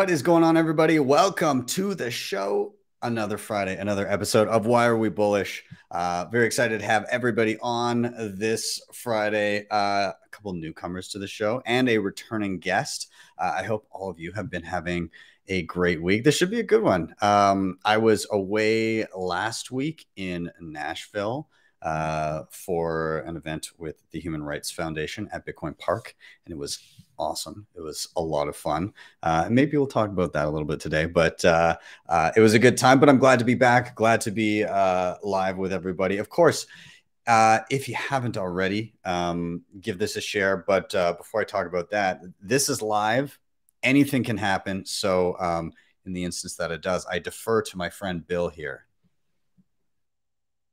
What is going on, everybody? Welcome to the show. Another Friday, another episode of Why Are We Bullish? Uh, very excited to have everybody on this Friday. Uh, a couple newcomers to the show and a returning guest. Uh, I hope all of you have been having a great week. This should be a good one. Um, I was away last week in Nashville uh, for an event with the Human Rights Foundation at Bitcoin Park, and it was awesome. It was a lot of fun. Uh, maybe we'll talk about that a little bit today, but uh, uh, it was a good time. But I'm glad to be back. Glad to be uh, live with everybody. Of course. Uh, if you haven't already, um, give this a share. But uh, before I talk about that, this is live. Anything can happen. So, um, in the instance that it does, I defer to my friend Bill here.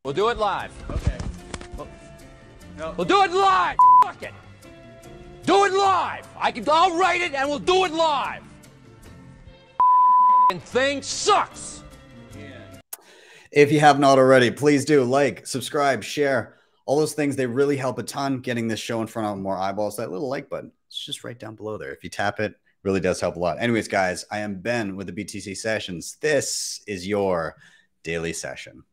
We'll do it live. Okay. We'll, no. we'll do it live. Fuck it. Do it live. I can. I'll write it and we'll do it live. And thing sucks. If you have not already, please do like, subscribe, share. All those things, they really help a ton getting this show in front of more eyeballs. That little like button, it's just right down below there. If you tap it, really does help a lot. Anyways, guys, I am Ben with the BTC Sessions. This is your daily session.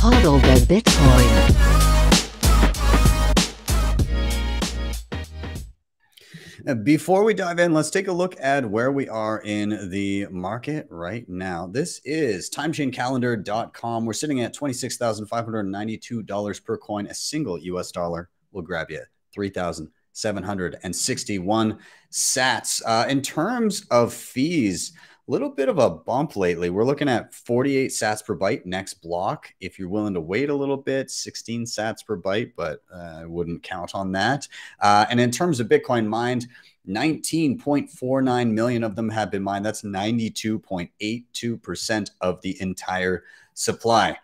Hodl the Bitcoin. Before we dive in, let's take a look at where we are in the market right now. This is timechaincalendar.com. We're sitting at $26,592 per coin. A single US dollar will grab you 3000 761 sats. Uh, in terms of fees, little bit of a bump lately. We're looking at 48 sats per byte next block. If you're willing to wait a little bit, 16 sats per byte, but uh, I wouldn't count on that. Uh, and in terms of Bitcoin mined, 19.49 million of them have been mined. That's 92.82% of the entire supply.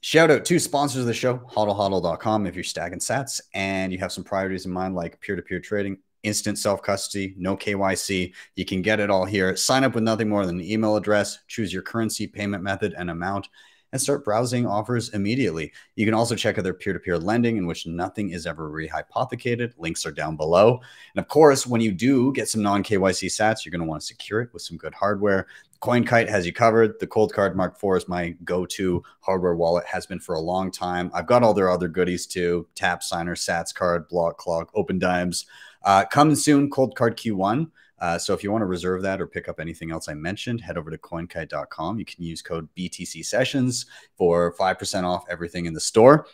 Shout out to sponsors of the show, hodlhodl.com. If you're stacking sats and you have some priorities in mind, like peer to peer trading, instant self custody, no KYC, you can get it all here. Sign up with nothing more than an email address, choose your currency, payment method, and amount, and start browsing offers immediately. You can also check out their peer to peer lending, in which nothing is ever rehypothecated. Links are down below. And of course, when you do get some non KYC sats, you're going to want to secure it with some good hardware. CoinKite has you covered. The Coldcard Mark IV is my go-to hardware wallet, has been for a long time. I've got all their other goodies too: Tap Signer, Sats Card, Block Clock, Opendimes. Uh, coming soon, Coldcard Q1. Uh, so if you want to reserve that or pick up anything else I mentioned, head over to coinkite.com. You can use code BTC Sessions for 5% off everything in the store.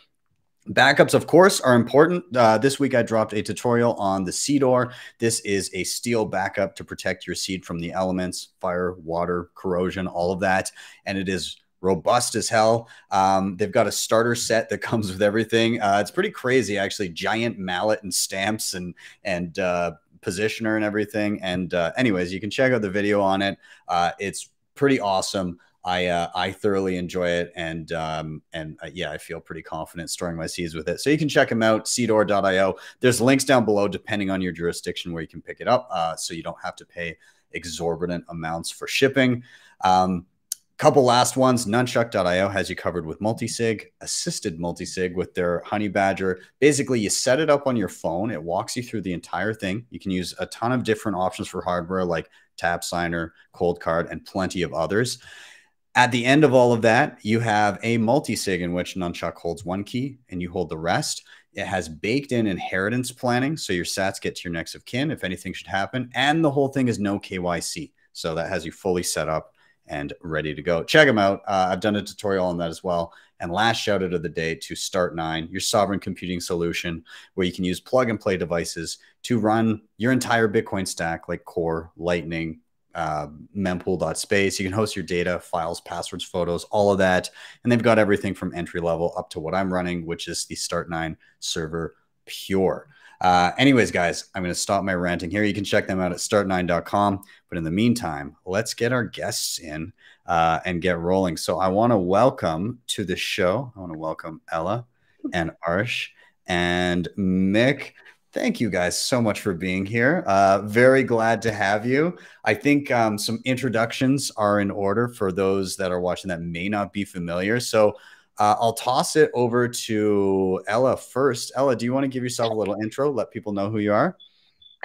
Backups, of course, are important. Uh, this week, I dropped a tutorial on the Seedor. This is a steel backup to protect your seed from the elements, fire, water, corrosion, all of that. And it is robust as hell. Um, they've got a starter set that comes with everything. Uh, it's pretty crazy, actually. Giant mallet and stamps and and uh, positioner and everything. And uh, anyways, you can check out the video on it. Uh, it's pretty awesome. I uh, I thoroughly enjoy it, and um, and uh, yeah, I feel pretty confident storing my seeds with it. So you can check them out, seedor.io. There's links down below, depending on your jurisdiction, where you can pick it up, so you don't have to pay exorbitant amounts for shipping. Um, couple last ones nunchuk.io has you covered with multisig assisted multisig with their honey badger basically you set it up on your phone it walks you through the entire thing you can use a ton of different options for hardware like tap signer Coldcard, and plenty of others at the end of all of that, you have a multi-sig in which Nunchuk holds one key and you hold the rest. It has baked in inheritance planning, so your sats get to your next of kin if anything should happen. And the whole thing is no KYC. So that has you fully set up and ready to go. Check them out. Uh, I've done a tutorial on that as well. And last shout out of the day to Start9, your sovereign computing solution, where you can use plug and play devices to run your entire Bitcoin stack like Core, Lightning, uh, mempool.space. You can host your data, files, passwords, photos, all of that. And they've got everything from entry level up to what I'm running, which is the Start9 server pure. Uh, anyways, guys, I'm going to stop my ranting here. You can check them out at start9.com. But in the meantime, let's get our guests in uh, and get rolling. So I want to welcome to the show, I want to welcome Ella and Arsh and Mick thank you guys so much for being here. Uh, very glad to have you. I think um, some introductions are in order for those that are watching that may not be familiar. So, Uh, I'll toss it over to Ella first. Ella, do you want to give yourself a little intro? Let people know who you are.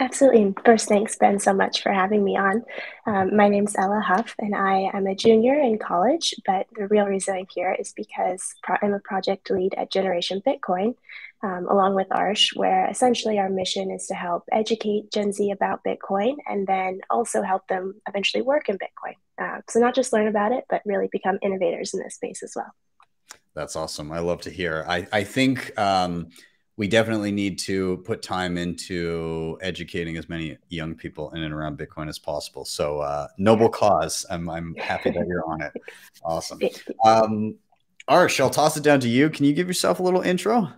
Absolutely. First, thanks, Ben, so much for having me on. Um, my name's Ella Hough, and I am a junior in college. But the real reason I'm here is because I'm a project lead at Generation Bitcoin, um, along with Arsh, where essentially our mission is to help educate Gen Z about Bitcoin and then also help them eventually work in Bitcoin. Uh, so, not just learn about it, but really become innovators in this space as well. That's awesome. I love to hear. I, I think. Um, we definitely need to put time into educating as many young people in and around Bitcoin as possible. So, uh, noble cause. I'm, I'm happy that you're on it. Awesome. Um, Arsh, I'll toss it down to you. Can you give yourself a little intro?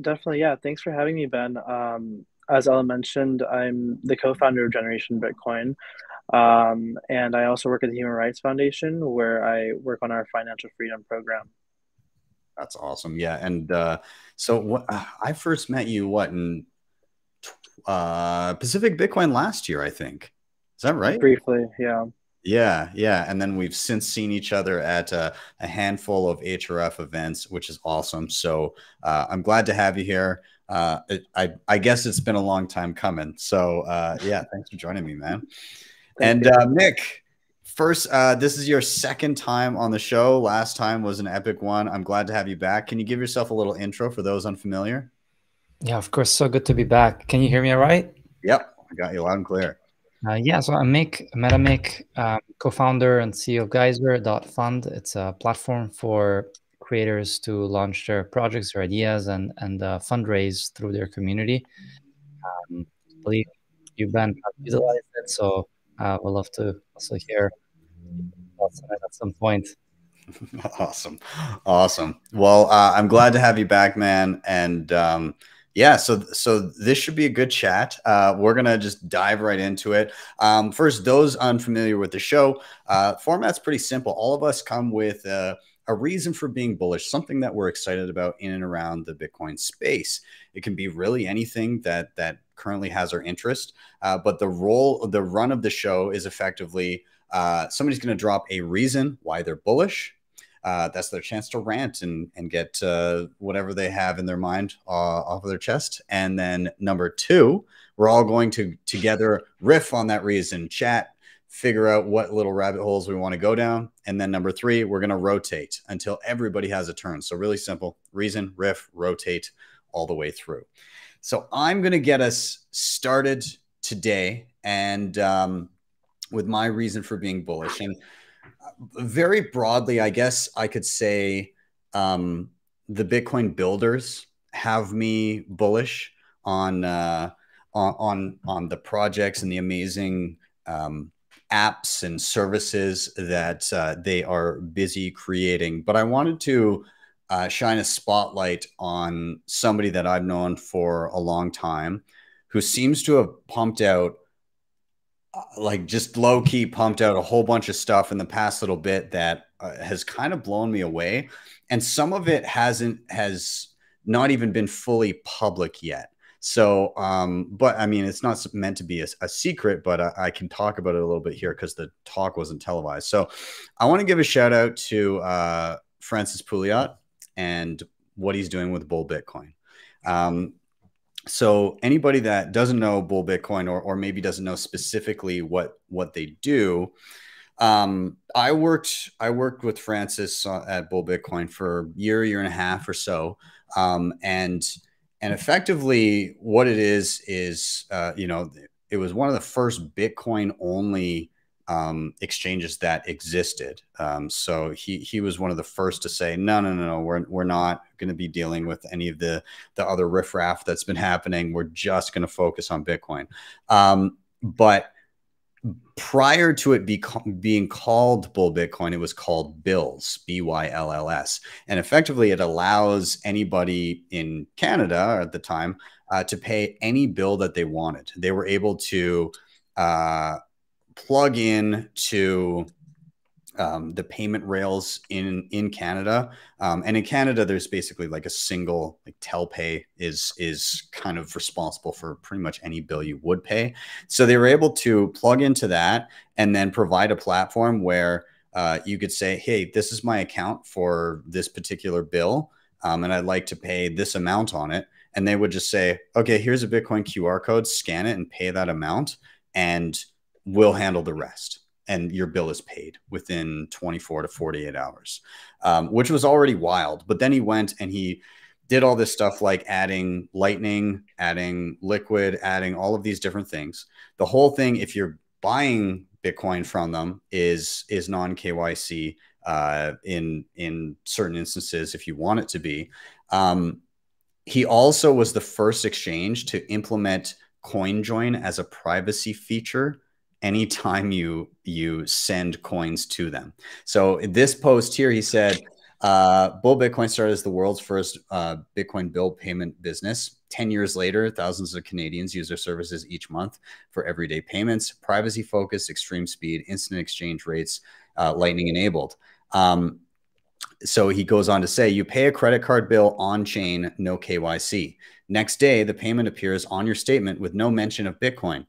Definitely. Yeah. Thanks for having me, Ben. Um, as Ella mentioned, I'm the co founder of Generation Bitcoin. Um, and I also work at the Human Rights Foundation, where I work on our financial freedom program. That's awesome. Yeah. And uh, so what, uh, I first met you, what, in uh, Pacific Bitcoin last year, I think. Is that right? Briefly. Yeah. Yeah, yeah, and then we've since seen each other at uh, a handful of HRF events, which is awesome. So uh, I'm glad to have you here. Uh, it, I I guess it's been a long time coming. So uh, yeah, thanks for joining me, man. Thank and uh, Mick, First, uh, this is your second time on the show. Last time was an epic one. I'm glad to have you back. Can you give yourself a little intro for those unfamiliar? Yeah, of course. So good to be back. Can you hear me all right? Yep, I got you loud and clear. Uh, yeah, so I'm Mick, MetaMick, um, co-founder and CEO of Geyser.fund. It's a platform for creators to launch their projects or ideas and and uh, fundraise through their community. Um, I believe you Ben have utilized it, so uh, we'd love to also hear at some point. awesome, awesome. Well, uh, I'm glad to have you back, man. And um, yeah, so so this should be a good chat. Uh, we're gonna just dive right into it. Um, first, those unfamiliar with the show, uh, format's pretty simple. All of us come with a reason for being bullish, something that we're excited about in and around the Bitcoin space. It can be really anything that that currently has our interest, uh, but the role, the run of the show is effectively uh, somebody's going to drop a reason why they're bullish. Uh, that's their chance to rant and, and get uh, whatever they have in their mind uh, off of their chest. And then number two, we're all going to together riff on that reason, chat, figure out what little rabbit holes we want to go down. And then number three, we're going to rotate until everybody has a turn. So really simple reason, riff, rotate all the way through. So I'm going to get us started today. And um, with my reason for being bullish. And uh, very broadly, I guess I could say um, the Bitcoin builders have me bullish on uh, on, on on the projects and the amazing um, apps and services that uh, they are busy creating. But I wanted to uh, shine a spotlight on somebody that I've known for a long time, who seems to have pumped out like just low key pumped out a whole bunch of stuff in the past little bit that uh, has kind of blown me away. And some of it hasn't has not even been fully public yet. So um but i mean it's not meant to be a, a secret but I, I, can talk about it a little bit here because the talk wasn't televised. So i want to give a shout out to uh francis pouliot and what he's doing with bull bitcoin. Um, so anybody that doesn't know bull bitcoin or, or maybe doesn't know specifically what what they do um, i worked i worked with francis at bull bitcoin for a year year and a half or so. Um, and and effectively what it is is uh, you know it was one of the first bitcoin only um, exchanges that existed. Um, so he he was one of the first to say, no, no, no, no, we're we're not going to be dealing with any of the the other riffraff that's been happening. We're just going to focus on Bitcoin. Um, but prior to it be, being called Bull Bitcoin, it was called Bills, B Y L L S, and effectively it allows anybody in Canada at the time uh, to pay any bill that they wanted. They were able to uh, plug in to um, the payment rails in in Canada. Um, and in Canada, there's basically like a single like Telpay is is kind of responsible for pretty much any bill you would pay. So they were able to plug into that and then provide a platform where uh, you could say, "Hey, this is my account for this particular bill, um, and I'd like to pay this amount on it." And they would just say, "Okay, here's a Bitcoin QR code. Scan it and pay that amount, and we'll handle the rest." And your bill is paid within 24 to 48 hours, um, which was already wild. But then he went and he did all this stuff like adding lightning, adding liquid, adding all of these different things. The whole thing, if you're buying Bitcoin from them, is is non KYC uh, in in certain instances if you want it to be. Um, he also was the first exchange to implement CoinJoin as a privacy feature anytime you you send coins to them. So this post here, he said uh, Bull Bitcoin started as the world's first uh, Bitcoin bill payment business. 10 years later, thousands of Canadians use their services each month for everyday payments, privacy focused, extreme speed, instant exchange rates, uh, lightning enabled. Um, so he goes on to say you pay a credit card bill on chain, no KYC. Next day, the payment appears on your statement with no mention of Bitcoin.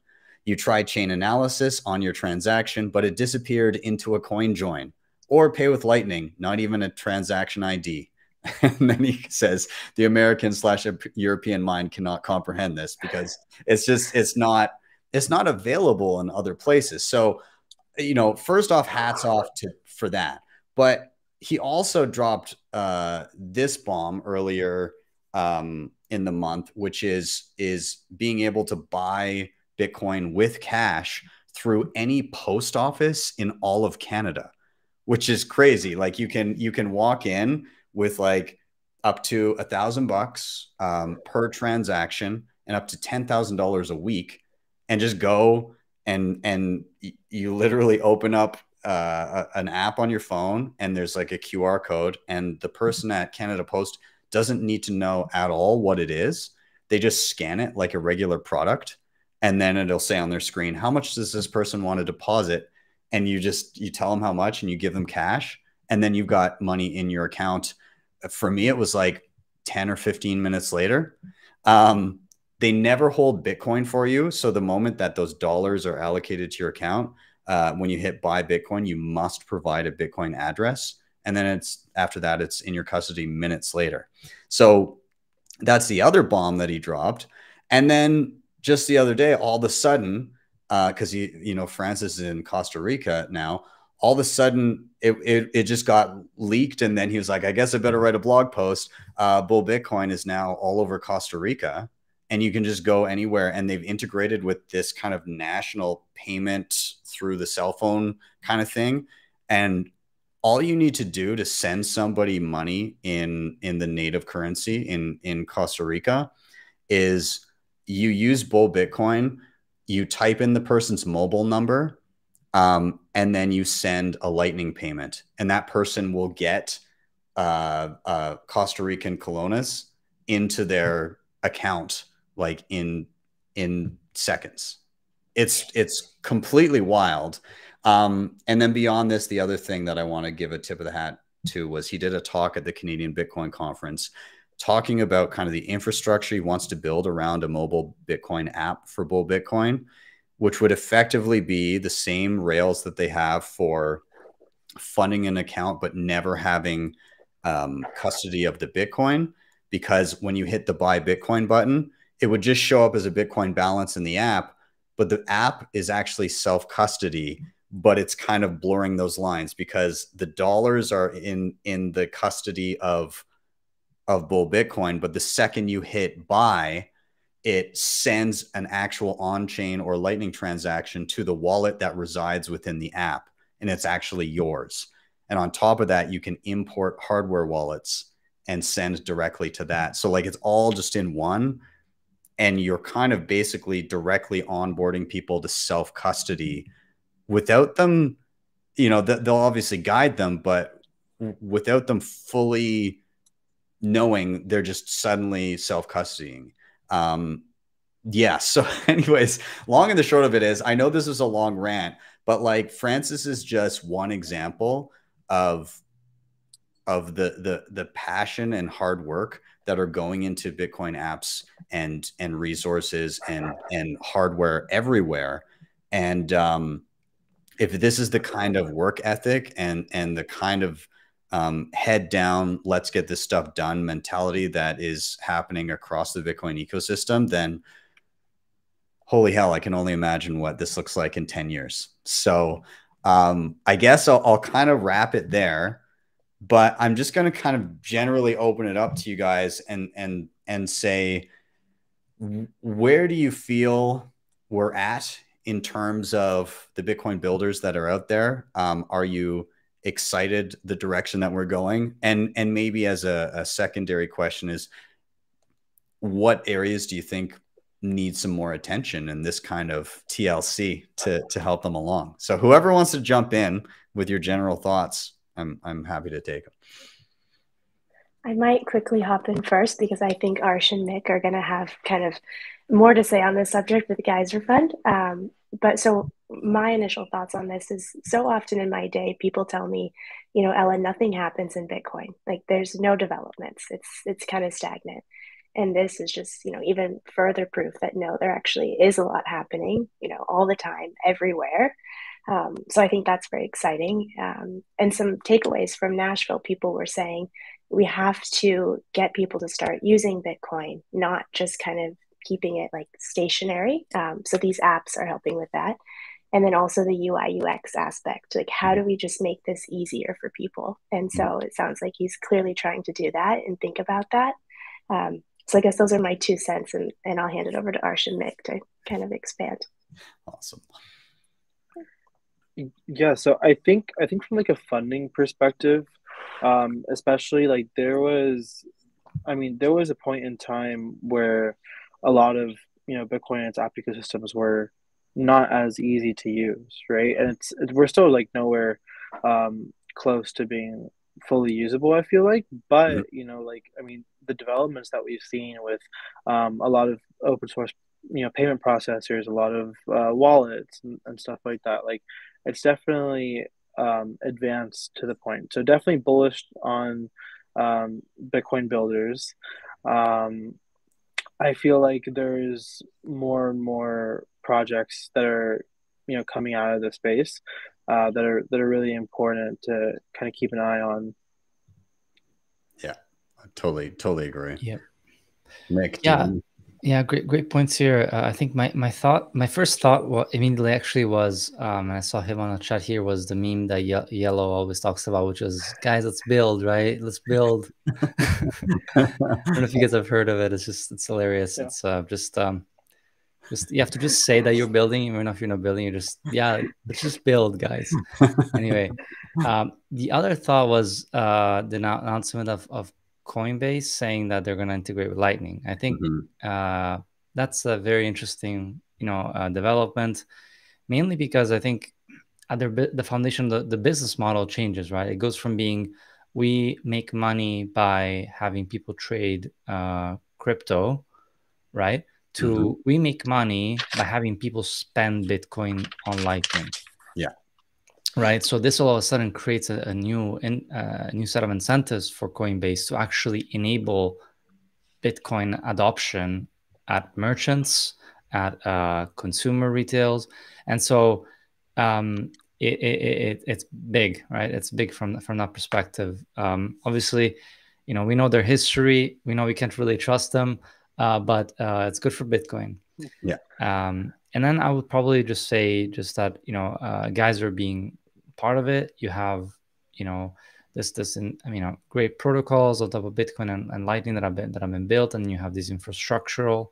You tried chain analysis on your transaction, but it disappeared into a coin join or pay with Lightning, not even a transaction ID. and then he says the American slash European mind cannot comprehend this because it's just it's not it's not available in other places. So, you know, first off, hats off to for that. But he also dropped uh, this bomb earlier um, in the month, which is is being able to buy Bitcoin with cash through any post office in all of Canada which is crazy. Like you can you can walk in with like up to a thousand bucks um, per transaction and up to ten thousand dollars a week, and just go and and you literally open up uh, an app on your phone and there's like a QR code, and the person at Canada Post doesn't need to know at all what it is. They just scan it like a regular product, and then it'll say on their screen how much does this person want to deposit? And you just you tell them how much and you give them cash and then you've got money in your account. For me it was like 10 or 15 minutes later. Um, they never hold bitcoin for you so the moment that those dollars are allocated to your account uh, when you hit buy bitcoin you must provide a bitcoin address and then it's after that it's in your custody minutes later. So that's the other bomb that he dropped. And then just the other day all of a sudden because uh, he, you know, Francis is in Costa Rica now. All of a sudden, it, it, it just got leaked, and then he was like, "I guess I better write a blog post." Uh, Bull Bitcoin is now all over Costa Rica, and you can just go anywhere. And they've integrated with this kind of national payment through the cell phone kind of thing, and all you need to do to send somebody money in in the native currency in in Costa Rica is you use Bull Bitcoin you type in the person's mobile number um, and then you send a lightning payment. And that person will get uh, uh, costa rican colones into their account like in in seconds. It's it's completely wild. Um, and then beyond this the other thing that i want to give a tip of the hat to was he did a talk at the canadian bitcoin conference talking about kind of the infrastructure he wants to build around a mobile Bitcoin app for Bull Bitcoin, which would effectively be the same rails that they have for funding an account, but never having um, custody of the Bitcoin. Because when you hit the buy Bitcoin button, it would just show up as a Bitcoin balance in the app, but the app is actually self custody but it's kind of blurring those lines because the dollars are in in the custody of of Bull Bitcoin, but the second you hit buy, it sends an actual on chain or Lightning transaction to the wallet that resides within the app, and it's actually yours. And on top of that, you can import hardware wallets and send directly to that. So, like, it's all just in one. And you're kind of basically directly onboarding people to self custody without them, you know, they'll obviously guide them, but without them fully knowing they're just suddenly self custodying. Um, yeah. So, anyways, long and the short of it is, I know this is a long rant, but like Francis is just one example of of the the the passion and hard work that are going into Bitcoin apps and and resources and and hardware everywhere. And um, if this is the kind of work ethic and and the kind of um, head down, let's get this stuff done mentality that is happening across the Bitcoin ecosystem, then holy hell, I can only imagine what this looks like in 10 years. So um, I guess I'll, I'll kind of wrap it there, but I'm just going to kind of generally open it up to you guys and, and, and say, where do you feel we're at in terms of the Bitcoin builders that are out there? Um, are you excited the direction that we're going? And and maybe as a, a secondary question is, what areas do you think need some more attention in this kind of TLC to to help them along? So whoever wants to jump in with your general thoughts, I'm I'm happy to take them. I might quickly hop in first because I think Arsh and Mick are going to have kind of more to say on this subject with the Geyser Fund. Um, but so my initial thoughts on this is so often in my day, people tell me, you know, Ella, nothing happens in Bitcoin. Like there's no developments. It's it's kind of stagnant. And this is just, you know, even further proof that no, there actually is a lot happening, you know, all the time, everywhere. Um, so I think that's very exciting. Um, and some takeaways from Nashville, people were saying we have to get people to start using Bitcoin, not just kind of keeping it like stationary. Um, so these apps are helping with that. And then also the UI UX aspect, like how do we just make this easier for people? And so mm-hmm. it sounds like he's clearly trying to do that and think about that. Um, so I guess those are my two cents, and, and I'll hand it over to Arsh and Mick to kind of expand. Awesome. Yeah, so I think I think from like a funding perspective, um, especially like there was, I mean, there was a point in time where a lot of you know Bitcoin and its app ecosystems were not as easy to use, right? And it's, we're still like nowhere um, close to being fully usable. I feel like, but mm-hmm. you know, like I mean, the developments that we've seen with um, a lot of open source, you know, payment processors, a lot of uh, wallets and, and, stuff like that. Like, it's definitely um, advanced to the point. So definitely bullish on um, Bitcoin builders. Um, I feel like there's more and more projects that are, you know, coming out of the space uh, that are that are really important to kind of keep an eye on. Yeah, I totally, totally agree. Yeah, Mick. Yeah, you... yeah, great, great points here. Uh, I think my my thought, my first thought, well, immediately actually was, um, I saw him on the chat here was the meme that Ye- Yellow always talks about, which was, guys, let's build, right? Let's build. I don't know if you guys have heard of it. It's just it's hilarious. Yeah. It's uh, just um, just you have to just say that you're building, even if you're not building. You're just yeah, let's just build, guys. anyway, um, the other thought was uh, the announcement of, of Coinbase saying that they're going to integrate with Lightning. I think mm-hmm. uh, that's a very interesting, you know, uh, development. Mainly because I think at their, the foundation, the, the business model changes, right? It goes from being we make money by having people trade uh, crypto, right? To mm-hmm. we make money by having people spend Bitcoin on Lightning. Right. So this all of a sudden creates a, a new in, uh, new set of incentives for Coinbase to actually enable Bitcoin adoption at merchants, at uh, consumer retails, and so um, it, it, it, it's big, right? It's big from from that perspective. Um, obviously, you know we know their history. We know we can't really trust them, uh, but uh, it's good for Bitcoin. Yeah. Um, and then I would probably just say just that you know uh, are being part of it. You have you know this this in, I mean, know, great protocols on top of Bitcoin and, and Lightning that have been that have been built, and you have these infrastructural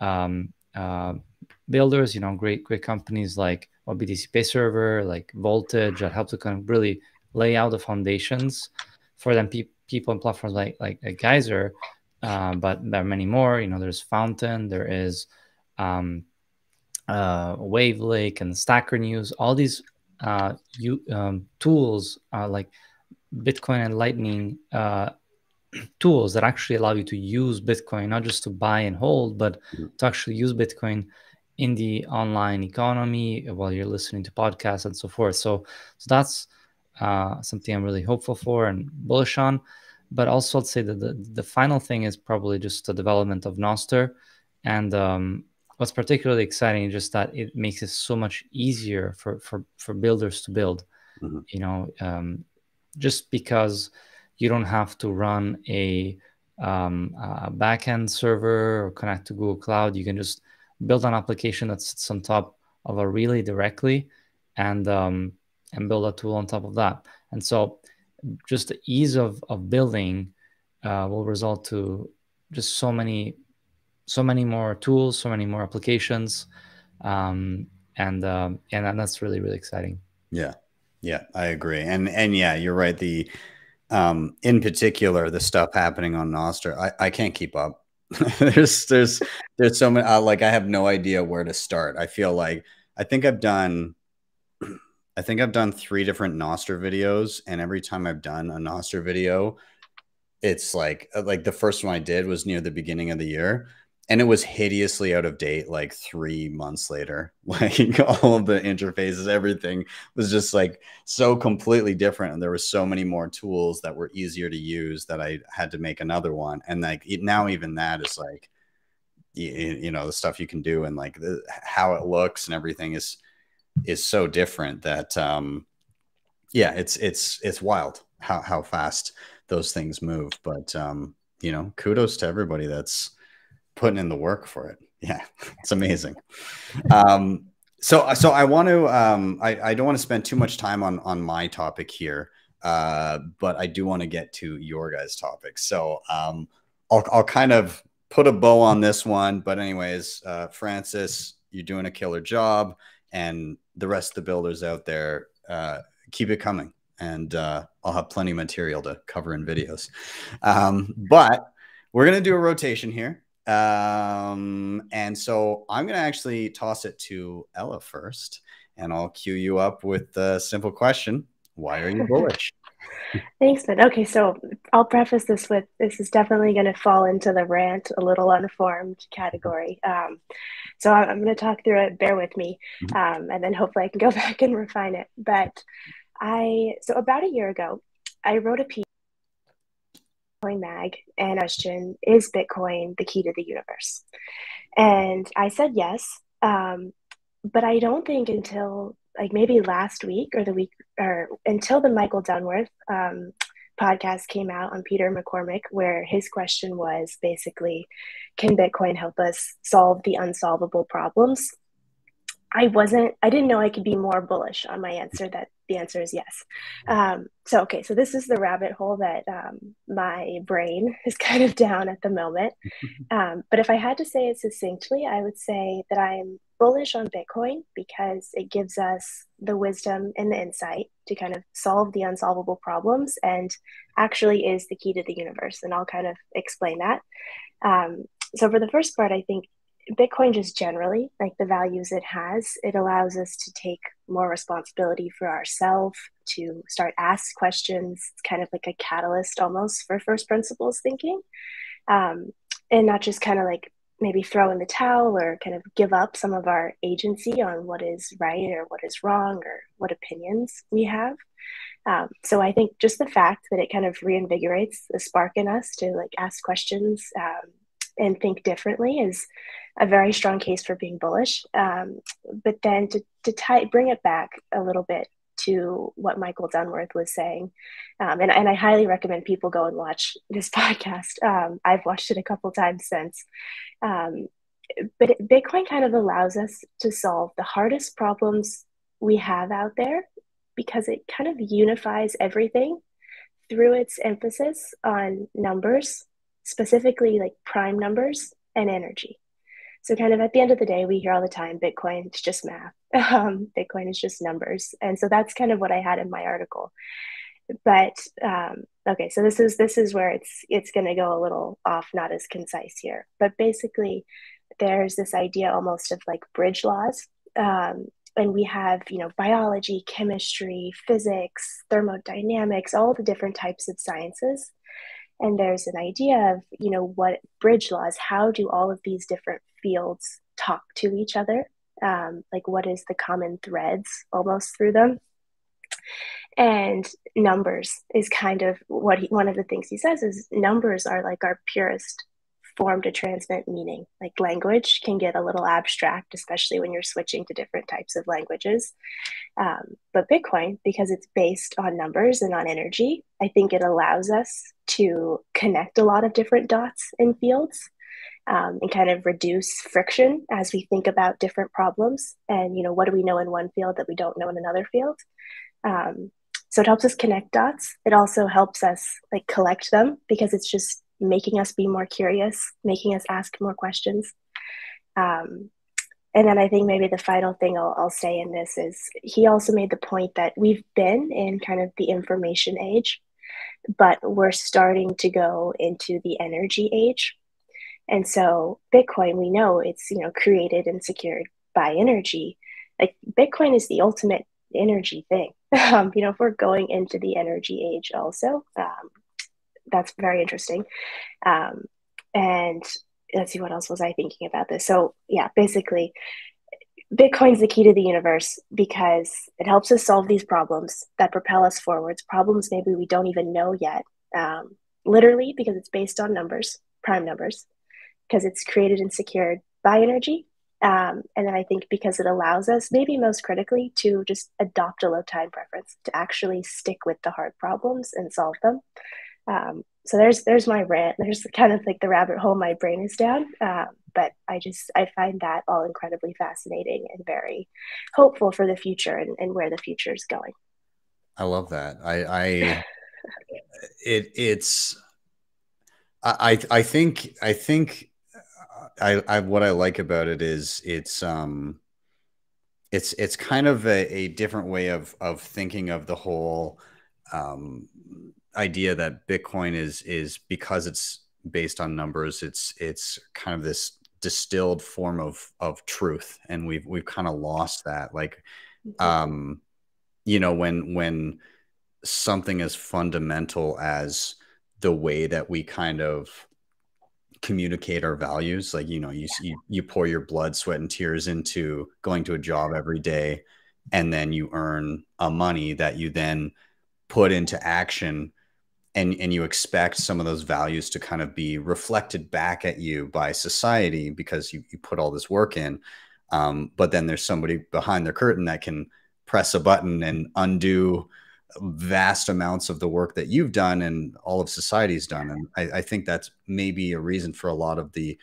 um, uh, builders. You know, great great companies like BTCPay Server, like Voltage, that help to kind of really lay out the foundations for them pe- people and platforms like like, like Geyser. Uh, but there are many more. You know, there's Fountain, there is um, uh, Wavlake and Stacker News. All these uh, you, um, tools uh, like Bitcoin and Lightning uh, tools that actually allow you to use Bitcoin, not just to buy and hold, but mm-hmm. to actually use Bitcoin in the online economy while you're listening to podcasts and so forth. So, so that's uh, something I'm really hopeful for and bullish on. But also, I'd say that the, the final thing is probably just the development of Nostr and um, what's particularly exciting is just that it makes it so much easier for for for builders to build. Mhm. You know, um, just because you don't have to run a, um, a backend server or connect to Google Cloud, you can just build an application that sits on top of a relay directly, and um, and build a tool on top of that. And so, just the ease of of building uh, will result to just so many so many more tools, so many more applications, um, and um, and that's really really exciting. Yeah, yeah, I agree, and and yeah, you're right. The um, in particular, the stuff happening on Nostr, I, I can't keep up. there's there's there's so many. Uh, like I have no idea where to start. I feel like I think I've done. I think I've done three different Nostr videos, and every time I've done a Nostr video, it's like like the first one I did was near the beginning of the year, and it was hideously out of date like three months later. Like all of the interfaces everything was just like so completely different and there were so many more tools that were easier to use that i had to make another one and like it, now even that is like you, you know the stuff you can do and like the, how it looks and everything is is so different that um yeah it's it's it's wild how how fast those things move but um you know kudos to everybody that's putting in the work for it. Yeah, it's amazing. Um, so, so I want to. Um, I, I don't want to spend too much time on on my topic here, uh, but I do want to get to your guys' topic. So, um, I'll I'll kind of put a bow on this one. But anyways, uh, Francis, you're doing a killer job, and the rest of the builders out there, uh, keep it coming, and uh, I'll have plenty of material to cover in videos. Um, but we're gonna do a rotation here. Um, and so I'm going to actually toss it to Ella first, and I'll cue you up with the simple question Why are you bullish? Thanks, Ben. Okay, so I'll preface this with this is definitely going to fall into the rant, a little unformed category. Um, so I'm, I'm going to talk through it. Bear with me, um, and then hopefully I can go back and refine it. But I, so about a year ago, I wrote a piece Bitcoin Mag and question is Bitcoin the key to the universe? And I said yes. Um, but I don't think until like maybe last week or the week or until the Michael Dunworth um, podcast came out on Peter McCormack, where his question was basically, can Bitcoin help us solve the unsolvable problems? I wasn't, I didn't know I could be more bullish on my answer that the answer is yes. Um, so, okay, so this is the rabbit hole that um, my brain is kind of down at the moment. Um, but if I had to say it succinctly, I would say that I'm bullish on Bitcoin because it gives us the wisdom and the insight to kind of solve the unsolvable problems and actually is the key to the universe. And I'll kind of explain that. Um, so, for the first part, I think Bitcoin just generally, like the values it has, it allows us to take more responsibility for ourselves, to start ask questions. It's kind of like a catalyst almost for first principles thinking. Um, and not just kind of like maybe throw in the towel or kind of give up some of our agency on what is right or what is wrong or what opinions we have. Um, so I think just the fact that it kind of reinvigorates the spark in us to like ask questions um, and think differently is a very strong case for being bullish. Um, but then to, to tie, bring it back a little bit to what Michael Dunworth was saying, um, and, and I highly recommend people go and watch this podcast. Um, I've watched it a couple times since. Um, but Bitcoin kind of allows us to solve the hardest problems we have out there because it kind of unifies everything through its emphasis on numbers, specifically like prime numbers and energy. So, kind of at the end of the day, we hear all the time Bitcoin is just math, um, Bitcoin is just numbers. And so that's kind of what I had in my article. But um, okay, so this is this is where it's it's going to go a little off, not as concise here. But basically, there's this idea almost of like bridge laws, um, and we have you know biology, chemistry, physics, thermodynamics, all the different types of sciences and there's an idea of you know what bridge laws how do all of these different fields talk to each other? Um, like what is the common threads almost through them? And numbers is kind of what he, one of the things he says is numbers are like our purest form to transmit meaning. Like language can get a little abstract, especially when you're switching to different types of languages. Um, but Bitcoin, because it's based on numbers and on energy, I think it allows us to connect a lot of different dots in fields um, and kind of reduce friction as we think about different problems. And, you know, what do we know in one field that we don't know in another field? Um, so it helps us connect dots. It also helps us like collect them because it's just making us be more curious, making us ask more questions. Um, and then I think maybe the final thing I'll, I'll say in this is he also made the point that we've been in kind of the information age, but we're starting to go into the energy age. And so Bitcoin, we know it's you know created and secured by energy. Like Bitcoin is the ultimate energy thing. Um, you know, if we're going into the energy age, also, um, that's very interesting. Um, and let's see, what else was I thinking about this? So yeah, basically, Bitcoin's the key to the universe because it helps us solve these problems that propel us forwards. Problems maybe we don't even know yet. Um, literally, because it's based on numbers, prime numbers, because it's created and secured by energy. Um, and then I think because it allows us, maybe most critically, to just adopt a low time preference, to actually stick with the hard problems and solve them. Um, so there's there's my rant. There's kind of like the rabbit hole my brain is down. Um, but I just I find that all incredibly fascinating and very hopeful for the future and, and where the future is going. I love that. I, I it it's I I think I think I, I what I like about it is it's um it's it's kind of a, a different way of of thinking of the whole um idea that Bitcoin is is because it's based on numbers, it's it's kind of this distilled form of of truth, and we've we've kind of lost that. Like, mm-hmm. um, you know, when when something as fundamental as the way that we kind of communicate our values like you know you, yeah. you you pour your blood sweat and tears into going to a job every day and then you earn a money that you then put into action and and you expect some of those values to kind of be reflected back at you by society because you, you put all this work in um, but then there's somebody behind the curtain that can press a button and undo vast amounts of the work that you've done and all of society's done. And i, I think that's maybe a reason for a lot of the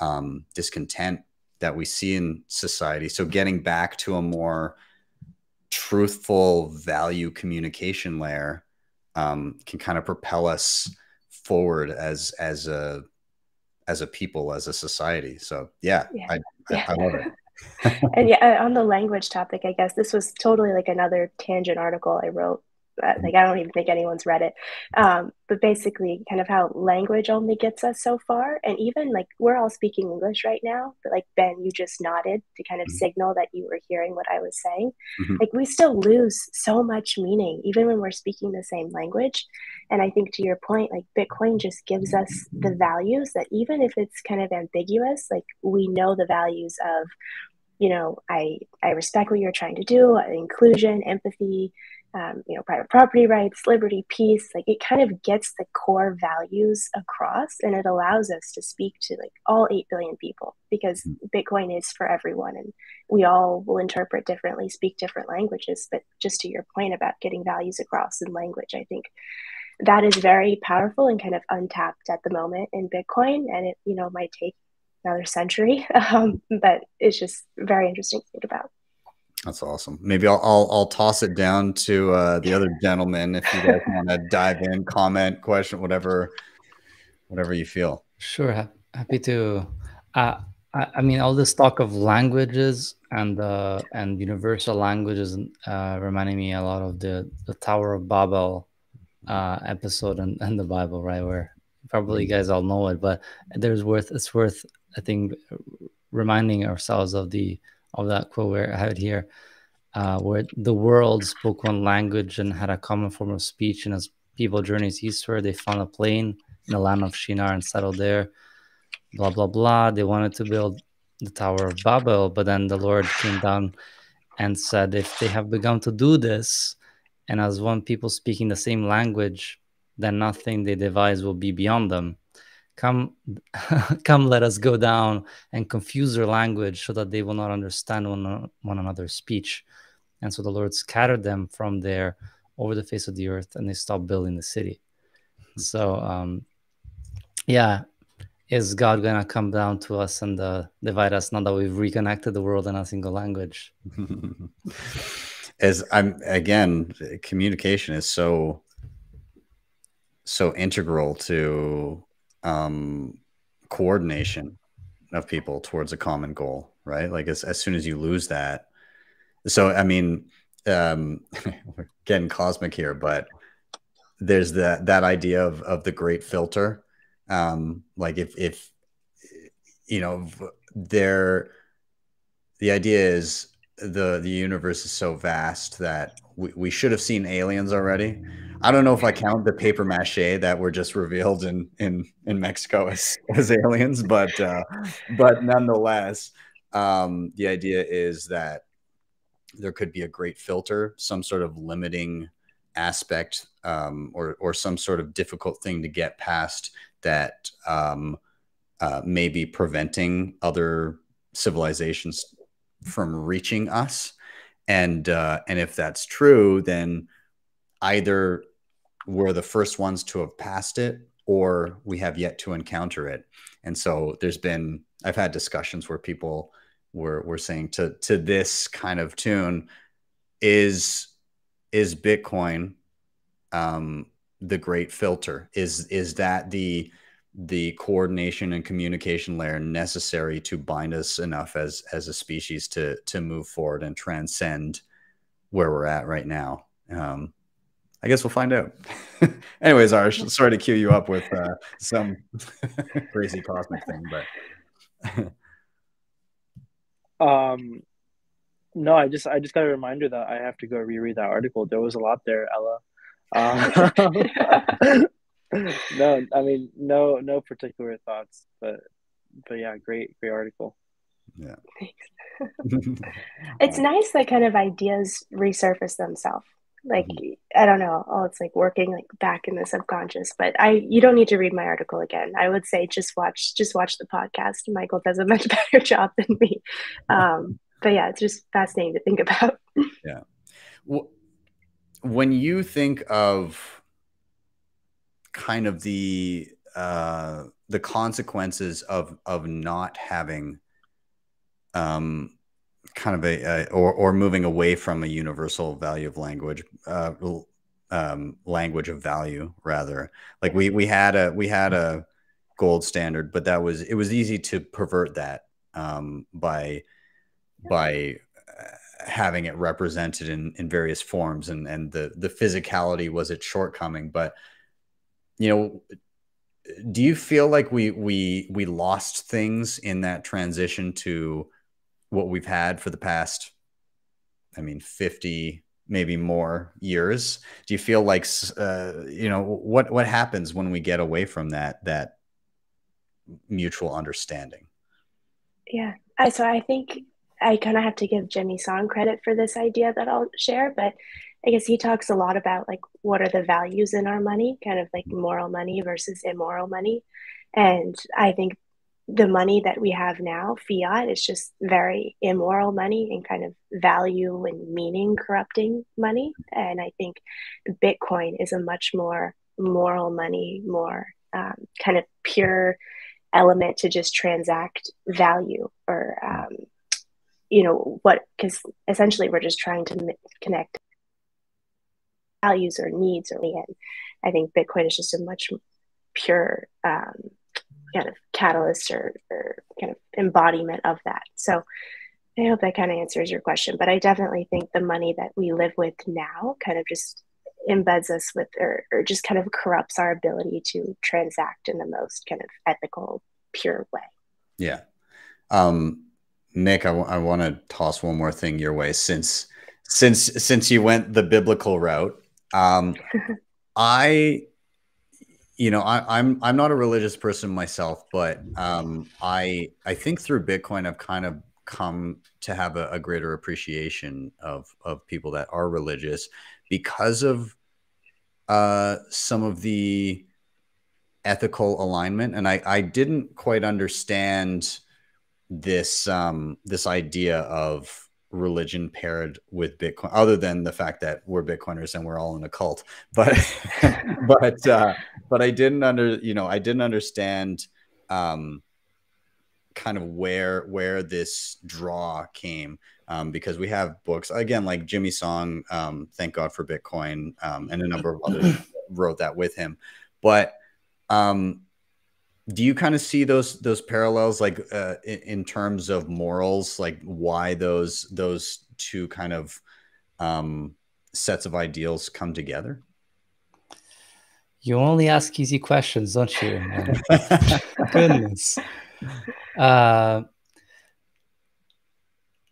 um, discontent that we see in society. So getting back to a more truthful value communication layer um, can kind of propel us forward as as a as a people as a society so yeah, yeah. I, yeah. I, I love it and yeah on the language topic i guess this was totally like another tangent article i wrote uh, like I don't even think anyone's read it. Um, but basically, kind of how language only gets us so far, and even like we're all speaking English right now, but like Ben, you just nodded to kind of mm-hmm. signal that you were hearing what I was saying. Mm-hmm. Like we still lose so much meaning even when we're speaking the same language. And I think to your point, like Bitcoin just gives us the values that even if it's kind of ambiguous, like we know the values of you know i i respect what you're trying to do inclusion empathy um, you know, private property rights, liberty, peace, like it kind of gets the core values across and it allows us to speak to like all 8 billion people because hmm. Bitcoin is for everyone and we all will interpret differently, speak different languages. But just to your point about getting values across in language, I think that is very powerful and kind of untapped at the moment in Bitcoin. And it, you know, might take another century, um, but it's just very interesting to think about. That's awesome. Maybe I'll I'll, I'll toss it down to uh, the other gentleman if you guys want to dive in, comment, question, whatever, whatever you feel. Sure, happy to. Uh, I, I, mean, all this talk of languages and uh, and universal languages uh, reminding me a lot of the the Tower of Babel uh, episode in, in the Bible, right? Where probably you guys all know it, but there's worth it's worth I think reminding ourselves of the of that quote where I it here, uh, where the world spoke one language and had a common form of speech. And as people journeys eastward, they found a plain in the land of Shinar and settled there. Blah blah blah. They wanted to build the Tower of Babel, but then the Lord came down and said, if they have begun to do this, and as one people speaking the same language, then nothing they devise will be beyond them come come let us go down and confuse their language so that they will not understand one, one another's speech. And so the lord scattered them from there over the face of the earth and they stopped building the city. So um yeah is god gonna come down to us and uh, divide us now that we've reconnected the world in a single language? As i'm again communication is so so integral to um, coordination of people towards a common goal, right? Like as, as soon as you lose that. So, I mean, um, we're getting cosmic here, but there's that, that idea of, of the great filter. Um, like if, if, you know, there, the idea is the, the universe is so vast that we, we should have seen aliens already I don't know if I count the paper mache that were just revealed in in in Mexico as, as aliens, but uh, but nonetheless, um, the idea is that there could be a great filter, some sort of limiting aspect, um, or or some sort of difficult thing to get past that um, uh, may be preventing other civilizations from reaching us. And uh, and if that's true, then either we're the first ones to have passed it or we have yet to encounter it. And so there's been I've had discussions where people were were saying to to this kind of tune is is Bitcoin um the great filter? Is is that the the coordination and communication layer necessary to bind us enough as as a species to to move forward and transcend where we're at right now? Um, I guess we'll find out. Anyways, Arsh, sorry to cue you up with uh, some crazy cosmic thing, but um, no, I just I just got a reminder that I have to go reread that article. There was a lot there, Ella. Um, no, I mean no no particular thoughts, but but yeah, great great article. Yeah. it's nice that kind of ideas resurface themselves. Like mm-hmm. i don't know oh it's like working like back in the subconscious but i you don't need to read my article again. I would say just watch just watch the podcast. Michael does a much better job than me. Um but yeah it's just fascinating to think about. Yeah. Well, when you think of kind of the uh the consequences of of not having um kind of a, a, or or moving away from a universal value of language uh, um, language of value rather. Like we we had a we had a gold standard but that was it was easy to pervert that um, by by uh, having it represented in in various forms and and the the physicality was its shortcoming but you know do you feel like we we we lost things in that transition to what we've had for the past, I mean, 50, maybe more years. Do you feel like, uh, you know, what, what happens when we get away from that, that mutual understanding? Yeah. So I think I kind of have to give Jimmy Song credit for this idea that I'll share, but I guess he talks a lot about like what are the values in our money, kind of like moral money versus immoral money. And I think the money that we have now, fiat, is just very immoral money and kind of value and meaning corrupting money. And I think Bitcoin is a much more moral money, more um, kind of pure element to just transact value or, um, you know, what, because essentially we're just trying to connect values or needs or and I think Bitcoin is just a much pure um, kind of catalyst or, or kind of embodiment of that. So I hope that kind of answers your question. But I definitely think the money that we live with now kind of just embeds us with or, or just kind of corrupts our ability to transact in the most kind of ethical, pure way. Yeah. Um, Mick, I, want to toss one more thing your way since since since you went the biblical route. Um, I you know, I, am I'm, I'm not a religious person myself, but um, I I think through Bitcoin I've kind of come to have a, a, greater appreciation of of people that are religious because of uh, some of the ethical alignment, and I I didn't quite understand this um this idea of religion paired with Bitcoin, other than the fact that we're Bitcoiners and we're all in a cult. But but uh, but I didn't under you know I didn't understand um, kind of where where this draw came um, because we have books again like Jimmy Song, um, thank God for Bitcoin, um, and a number of others wrote that with him. But um, do you kind of see those those parallels like uh, in, in, terms of morals like why those those two kind of um, sets of ideals come together? You only ask easy questions don't you goodness. Uh,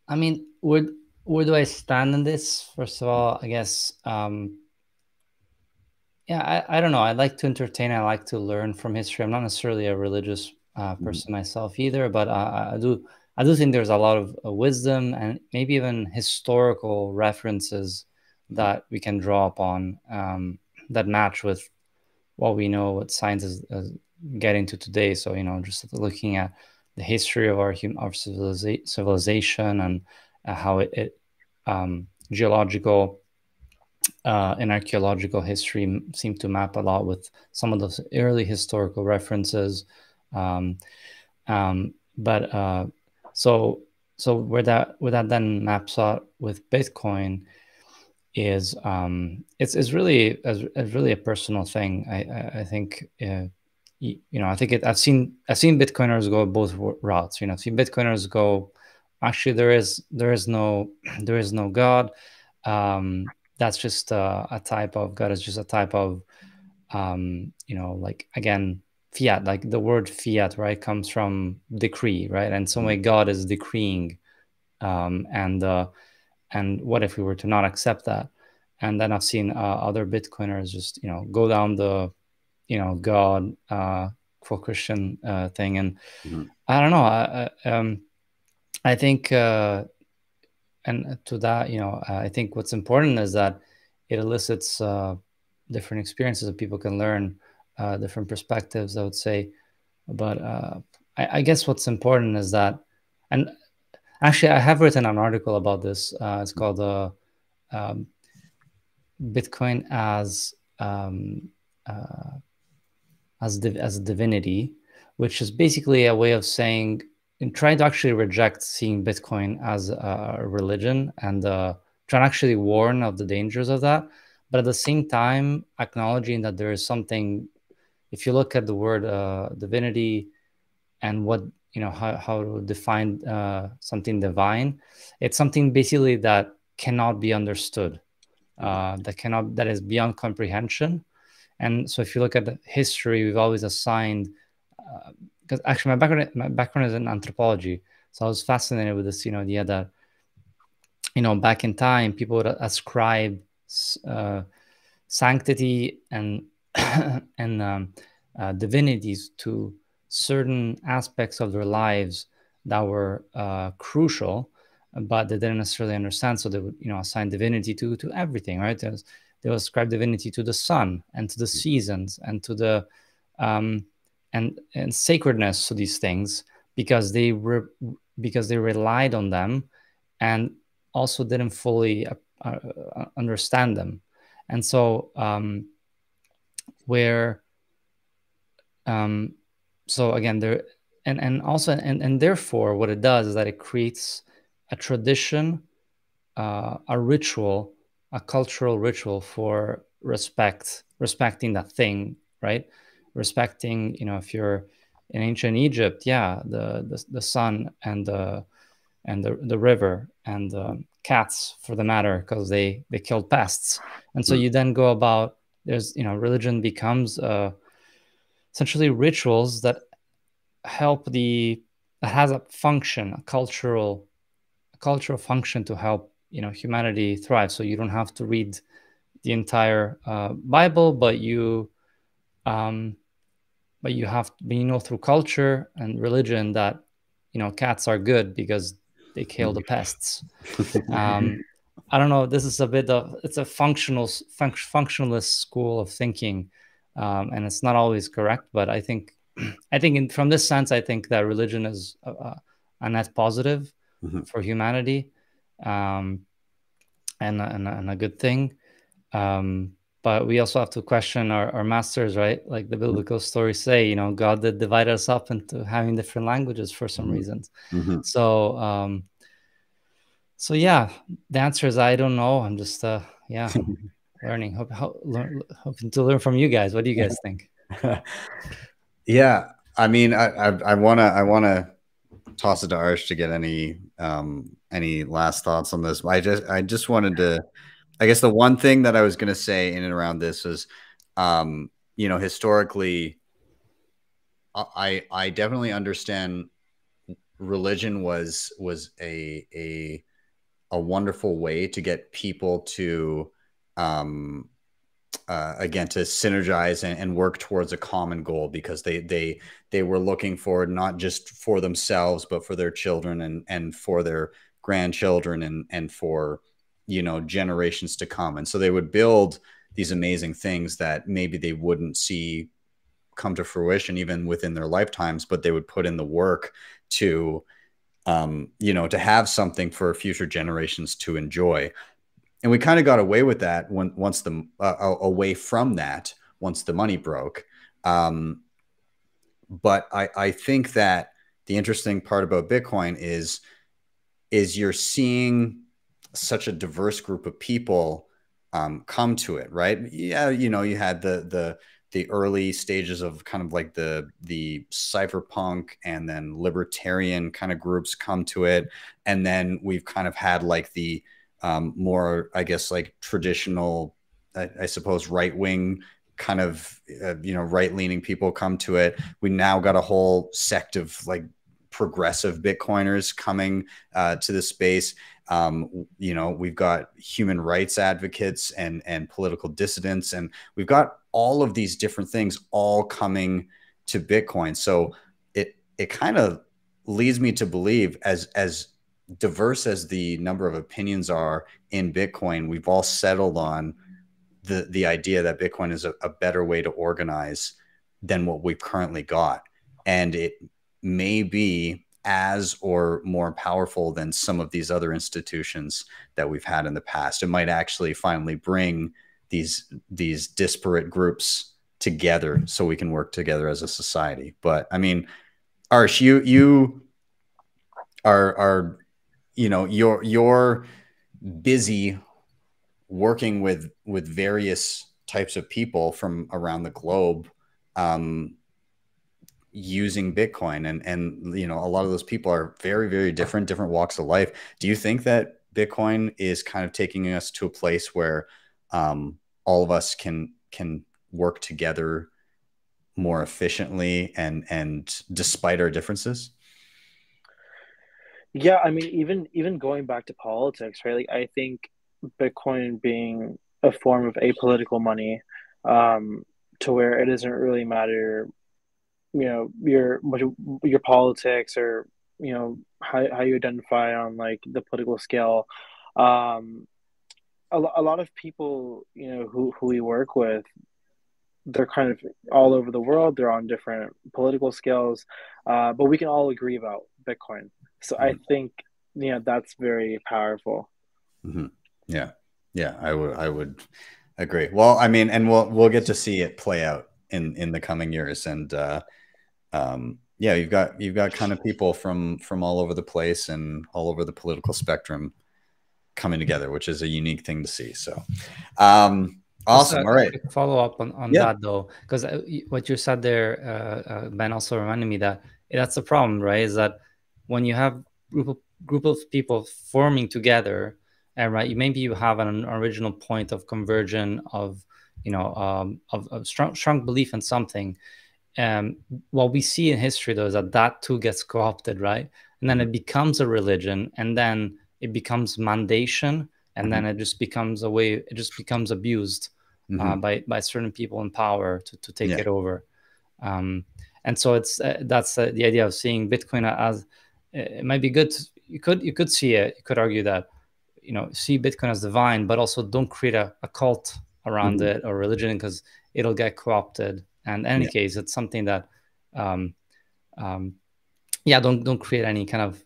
i mean where where do i stand in this? First of all i guess um, yeah I, I don't know i like to entertain i like to learn from history. I'm not necessarily a religious uh, mm-hmm. person mm myself either but uh, i do i do think there's a lot of uh, wisdom and maybe even historical references that we can draw upon um, that match with what we know what science is, is, getting to today. So you know just looking at the history of our human our civiliza- civilization and uh, how it, it um, geological uh, in archaeological history seem to map a lot with some of those early historical references. Um, um, but uh, so so where that where that then maps out with Bitcoin is um, it's it's really it's really a personal thing. I I, think. Uh, you, you know, I think it, I've seen I've seen Bitcoiners go both routes. You know, I've seen Bitcoiners go. Actually, there is there is no there is no God. Um, that's just uh, a type of God is just a type of um, you know like again fiat like the word fiat right comes from decree right and some way mm-hmm. God is decreeing um, and uh, and what if we were to not accept that and then I've seen uh, other Bitcoiners just you know go down the you know God uh, for Christian uh, thing and mm-hmm. I don't know I, I, um, I think uh, and to that, you know, I think what's important is that it elicits uh, different experiences that people can learn, uh, different perspectives. I would say, but uh, I, I, guess what's important is that, and actually, I have written an article about this. Uh, it's called uh, um, "Bitcoin as um, uh, as div- as divinity," which is basically a way of saying in trying to actually reject seeing Bitcoin as a religion and uh, trying to actually warn of the dangers of that, but at the same time acknowledging that there is something. If you look at the word uh, divinity and what you know how, how to define uh, something divine, it's something basically that cannot be understood, uh, that cannot that is beyond comprehension. And so, if you look at the history, we've always assigned uh, because actually my background my background is in anthropology, so I was fascinated with this, you know, idea that you know back in time people would ascribe uh, sanctity and and um, uh, divinities to certain aspects of their lives that were uh, crucial, but they didn't necessarily understand. So they would, you know, assign divinity to to everything, right? They would ascribe divinity to the sun and to the seasons and to the um, and and sacredness to these things because they were because they relied on them and also didn't fully uh, uh, understand them. And so um, where um, so again there and and also and, and therefore what it does is that it creates a tradition uh, a ritual a cultural ritual for respect respecting that thing right respecting, you know, if you're in ancient Egypt, yeah, the the, the sun and the and the, the river and the cats for the matter because they they killed pests and so hmm. you then go about there's you know religion becomes uh, essentially rituals that help the that has a function a cultural a cultural function to help you know humanity thrive so you don't have to read the entire uh, bible but you um, but you have you know through culture and religion that you know cats are good because they kill the pests um, i don't know this is a bit of it's a functional fun- functionalist school of thinking um, and it's not always correct. But I think, I think in, from this sense, I think that religion is a, a net positive mm-hmm. for humanity, um, and, and and a good thing. Um, but we also have to question our, our masters, right? Like the mm-hmm. biblical stories say, you know, God did divide us up into having different languages for some mm-hmm. reasons. Mm-hmm. So, um, so yeah, the answer is I don't know. I'm just, uh, yeah, learning. Hope, hope, learn, hoping to learn from you guys. What do you guys think? yeah, I mean, I, I, I wanna, I wanna toss it to Arsh to get any, um, any last thoughts on this. I just, I just wanted to I guess the one thing that I was going to say in and around this is, um, you know, historically, I I definitely understand religion was was a a a wonderful way to get people to um, uh, again to synergize and, and, work towards a common goal because they they they were looking for not just for themselves but for their children and and for their grandchildren and and for you know generations to come. And so they would build these amazing things that maybe they wouldn't see come to fruition even within their lifetimes but they would put in the work to um, you know to have something for future generations to enjoy. And we kind of got away with that when once the uh, away from that once the money broke. Um, but I, I think that the interesting part about bitcoin is is you're seeing such a diverse group of people um, come to it, right? Yeah, you know, you had the the the early stages of kind of like the the cypherpunk and then libertarian kind of groups come to it, and then we've kind of had like the um, more, I guess, like traditional, I, I suppose, right wing kind of uh, you know right leaning people come to it. We now got a whole sect of like progressive Bitcoiners coming uh, to the space. Um, you know, we've got human rights advocates and and political dissidents, and we've got all of these different things all coming to Bitcoin. So it it kind of leads me to believe as as diverse as the number of opinions are in Bitcoin, we've all settled on the the idea that Bitcoin is a, a better way to organize than what we've currently got, and it may be as or more powerful than some of these other institutions that we've had in the past. It might actually finally bring these these disparate groups together so we can work together as a society. But I mean, Arsh, you you are are you know you're you're busy working with with various types of people from around the globe um, using Bitcoin and and you know a lot of those people are very very different different walks of life. Do you think that Bitcoin is kind of taking us to a place where um, all of us can can work together more efficiently and and despite our differences? Yeah, I mean even even going back to politics, right? Like I think Bitcoin being a form of apolitical money um, to where it doesn't really matter you know your your politics or you know how, how you identify on like the political scale. Um a, a lot of people you know who, who we work with they're kind of all over the world. They're on different political scales uh, but we can all agree about bitcoin. So mm-hmm. i think you know that's very powerful. Mm-hmm. yeah. Yeah i would i would agree. Well i mean and we'll we'll get to see it play out in in the coming years. And uh um, yeah, you've got you've got kind of people from from all over the place and all over the political spectrum coming together, which is a unique thing to see. So, um, awesome. all right. Follow up on, on yeah. that though, because uh, what you said there, uh, uh, Ben, also reminded me that that's the problem, right? Is that when you have group of group of people forming together, and right, you maybe you have an original point of conversion of you know um, of, of strong strong belief in something um, what we see in history though is that that too gets co-opted right and then it becomes a religion and then it becomes mandation and mm-hmm. then it just becomes a way it just becomes abused uh, mm-hmm. uh, by by certain people in power to, to take yeah. it over um, and so it's uh, that's uh, the idea of seeing bitcoin as it might be good to, you could you could see it you could argue that you know see bitcoin as divine but also don't create a, a cult around mm-hmm. it or religion because it'll get co-opted. And in any yeah. case, it's something that, um, um, yeah, don't don't create any kind of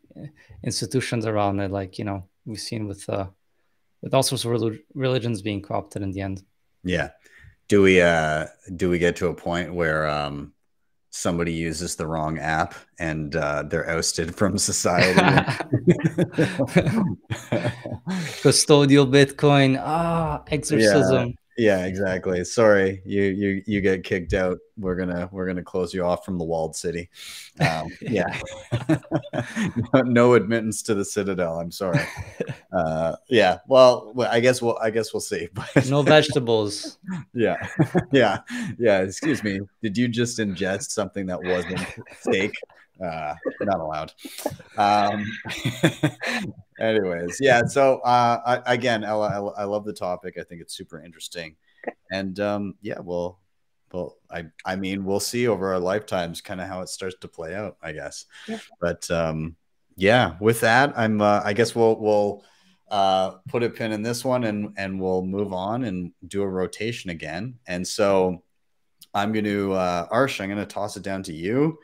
institutions around it. Like you know, we've seen with uh, with all sorts of religions being co-opted in the end. Yeah. Do we uh do we get to a point where um somebody uses the wrong app and uh, they're ousted from society. Custodial Bitcoin, ah, exorcism. Yeah, exactly. Sorry, you you you get kicked out. We're gonna we're gonna close you off from the walled city. Um, yeah, no, no, admittance to the citadel. I'm sorry. Uh, yeah, well, I guess we'll I guess we'll see. But no vegetables. yeah, yeah, yeah. Excuse me. Did you just ingest something that wasn't steak? Uh, not allowed. Um, anyways, yeah. So uh, I, again, Ella, I, I, love the topic. I think it's super interesting, and um, yeah, well, well, I, I mean, we'll see over our lifetimes, kind of how it starts to play out, I guess. Yeah. But um, yeah, with that, I'm. Uh, I guess we'll we'll uh, put a pin in this one, and and we'll move on and do a rotation again. And so, I'm going to uh, Arsh. I'm going to toss it down to you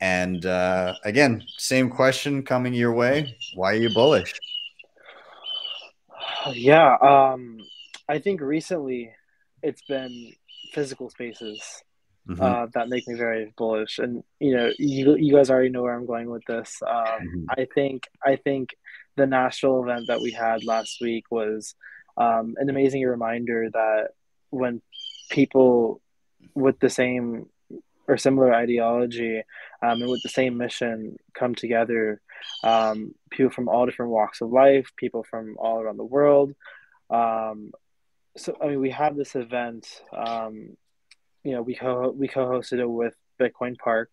and uh, again, same question coming your way. Why are you bullish? Yeah, um, I think recently it's been physical spaces mm-hmm. uh, that make me very bullish. And you know, you, you guys already know where I'm going with this. Um, mm-hmm. I think I think the Nashville event that we had last week was um, an amazing reminder that when people with the same or similar ideology um, and with the same mission come together. Um, people from all different walks of life, people from all around the world. Um, so I mean, we have this event. Um, you know, we co we co-hosted it with Bitcoin Park,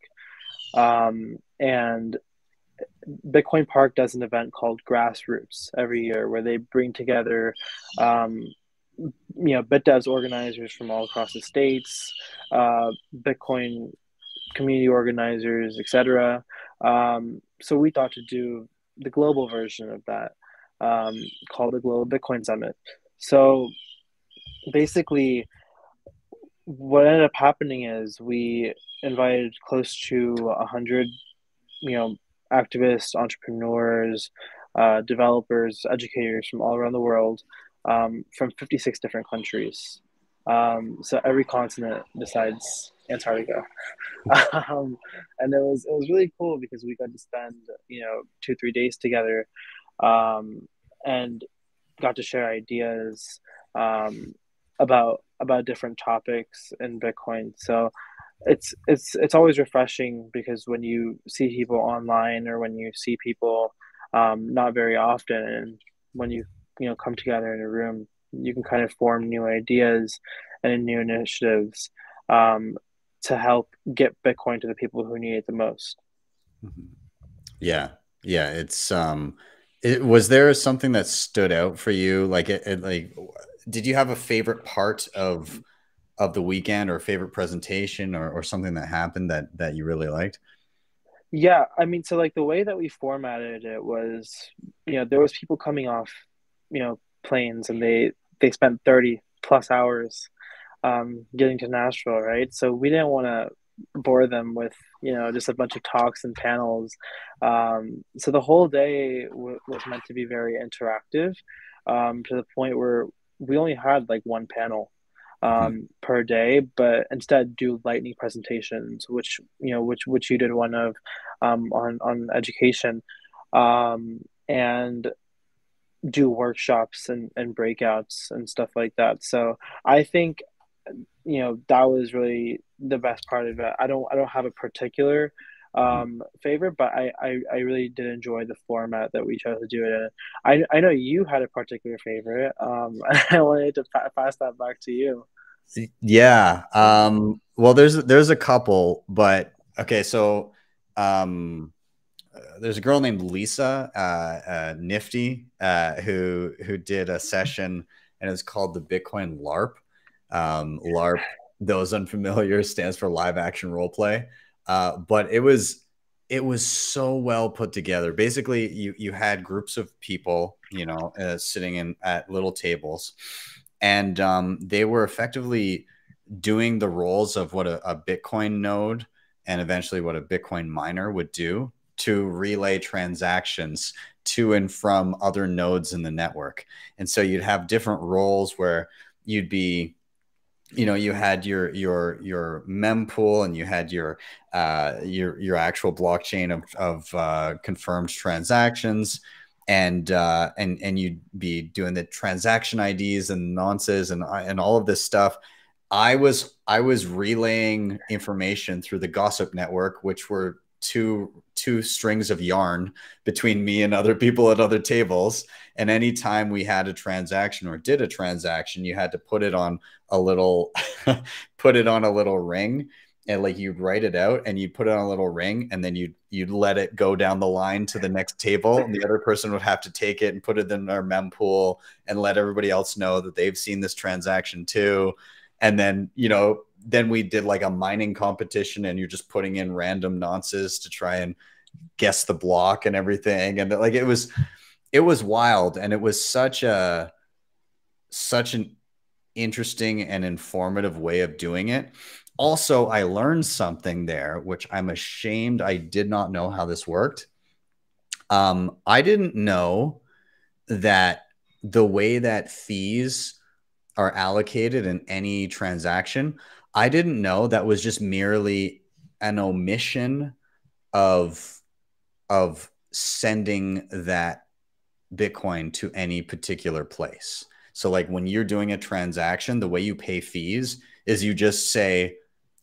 um, and Bitcoin Park does an event called Grassroots every year, where they bring together um, you know BitDevs organizers from all across the states, uh, Bitcoin community organizers, etc. Um, so we thought to do the global version of that, um, called the Global Bitcoin Summit. So basically, what ended up happening is we invited close to a hundred, you know, activists, entrepreneurs, uh, developers, educators from all around the world um, from 56 different countries. Um, so every continent besides Antarctica. um, and it was it was really cool because we got to spend you know two three days together, um, and got to share ideas um, about about different topics in Bitcoin. So it's it's it's always refreshing because when you see people online or when you see people um, not very often and when you you know come together in a room you can kind of form new ideas and new initiatives um, to help get bitcoin to the people who need it the most. Mm-hmm. yeah. Yeah it's um it, was there something that stood out for you? Like it, it like did you have a favorite part of of the weekend or a favorite presentation or, or something that happened that that you really liked? Yeah i mean so like the way that we formatted it was you know there was people coming off you know planes and they they spent 30 plus hours um, getting to Nashville, right? So we didn't want to bore them with you know just a bunch of talks and panels. Um, so the whole day w- was meant to be very interactive um, to the point where we only had like one panel um, mm-hmm. per day, but instead do lightning presentations, which you know which which you did one of um, on on education, um, and do workshops and, and breakouts and stuff like that. So I think you know that was really the best part of it. I don't I don't have a particular um, favorite, but I, I, I really did enjoy the format that we chose to do it in. I, I know you had a particular favorite. Um, I wanted to pa- pass that back to you. Yeah. Um, well, there's there's a couple, but okay. So um, there's a girl named Lisa uh, uh, Nifty uh, who who did a session and it's called the Bitcoin LARP. Um, LARP, those unfamiliar, stands for live action role play. Uh, but it was it was so well put together. Basically, you you had groups of people, you know, uh, sitting in at little tables, and um, they were effectively doing the roles of what a, a Bitcoin node and eventually what a Bitcoin miner would do to relay transactions to and from other nodes in the network. And so you'd have different roles where you'd be you know you had your your your mempool and you had your uh your your actual blockchain of of uh, confirmed transactions and uh and and you'd be doing the transaction IDs and nonces and and all of this stuff I was I was relaying information through the gossip network which were two two strings of yarn between me and other people at other tables. And anytime we had a transaction or did a transaction you had to put it on a little put it on a little ring. And like you'd write it out and you'd put it on a little ring and then you'd you'd let it go down the line to the next table. And the other person would have to take it and put it in our mempool and let everybody else know that they've seen this transaction too. And then you know then we did like a mining competition and you're just putting in random nonces to try and guess the block and everything. And like it was it was wild and it was such a such an interesting and informative way of doing it. Also i learned something there which i'm ashamed i did not know how this worked. Um, i didn't know that the way that fees are allocated in any transaction I didn't know that was just merely an omission of of sending that Bitcoin to any particular place. So like when you're doing a transaction, the way you pay fees is you just say,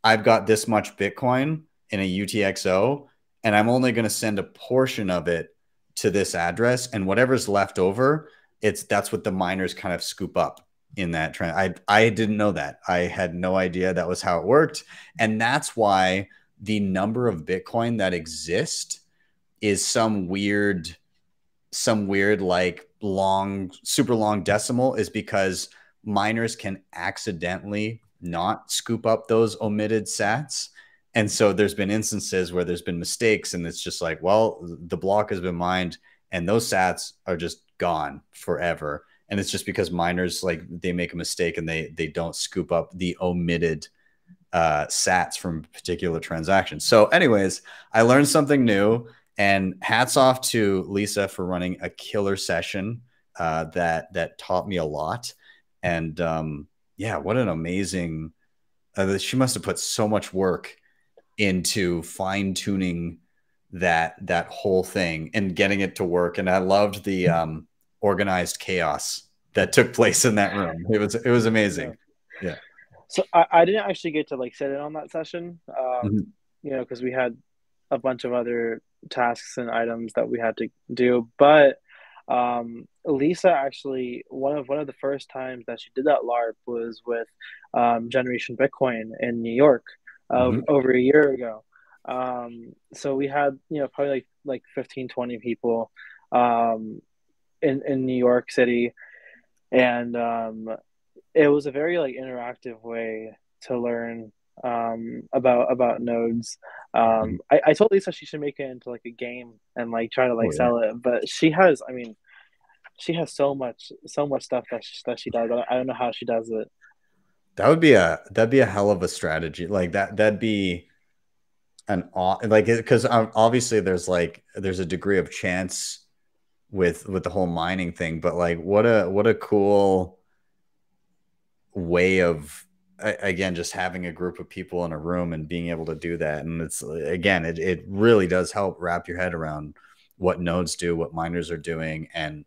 I've got this much Bitcoin in a UTXO, and I'm only going to send a portion of it to this address. And whatever's left over, it's that's what the miners kind of scoop up in that trend. I I didn't know that. I had no idea that was how it worked, and that's why the number of Bitcoin that exist is some weird, some weird like long, super long decimal is because miners can accidentally not scoop up those omitted sats. And so there's been instances where there's been mistakes, and it's just like, well, the block has been mined, and those sats are just gone forever and it's just because miners like they make a mistake and they they don't scoop up the omitted uh, sats from particular transactions. So, anyways, I learned something new, and hats off to Lisa for running a killer session uh, that that taught me a lot. And um, yeah, what an amazing! Uh, she must have put so much work into fine tuning that that whole thing and getting it to work. And I loved the um, organized chaos that took place in that room. It was it was amazing. Yeah. So I, I didn't actually get to like sit in on that session, um, mm-hmm. you know, because we had a bunch of other tasks and items that we had to do. But um, Lisa actually one of one of the first times that she did that LARP was with um, Generation Bitcoin in New York uh, mm-hmm. over a year ago. Um, so we had you know probably like like 15, 20 people um, in in New York City, and um, it was a very like interactive way to learn um, about about nodes. Um. I, I told Lisa she should make it into like a game and like try to like oh, yeah. sell it, but she has. I mean, she has so much so much stuff that she, that she does. I don't know how she does it. That would be a that'd be a hell of a strategy. Like that that'd be an like because obviously there's like there's a degree of chance with with the whole mining thing but like what a what a cool way of again just having a group of people in a room and being able to do that. And it's again it, it really does help wrap your head around what nodes do what miners are doing. And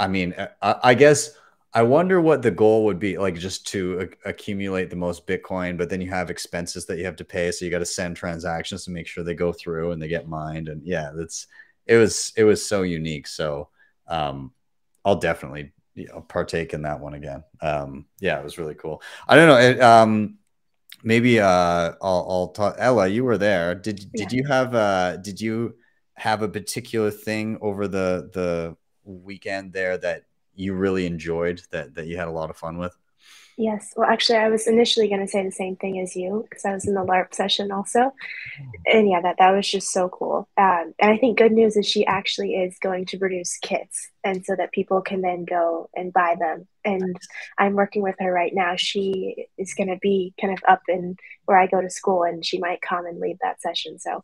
i mean uh, i, I guess i wonder what the goal would be like just to accumulate the most bitcoin but then you have expenses that you have to pay. So you got to send transactions to make sure they go through and they get mined. And yeah that's it was it was so unique. So um, I'll definitely you know, partake in that one again. Um, yeah, it was really cool. I don't know. It, um, maybe uh, I'll, I'll talk. Ella, you were there. Did yeah. did you have uh, did you have a particular thing over the the weekend there that you really enjoyed that that you had a lot of fun with? Yes. Well, actually, I was initially going to say the same thing as you because I was in the LARP session also. And yeah, that, that was just so cool. Um, and I think good news is she actually is going to produce kits and so that people can then go and buy them. And I'm working with her right now. She is going to be kind of up in where I go to school and she might come and lead that session. So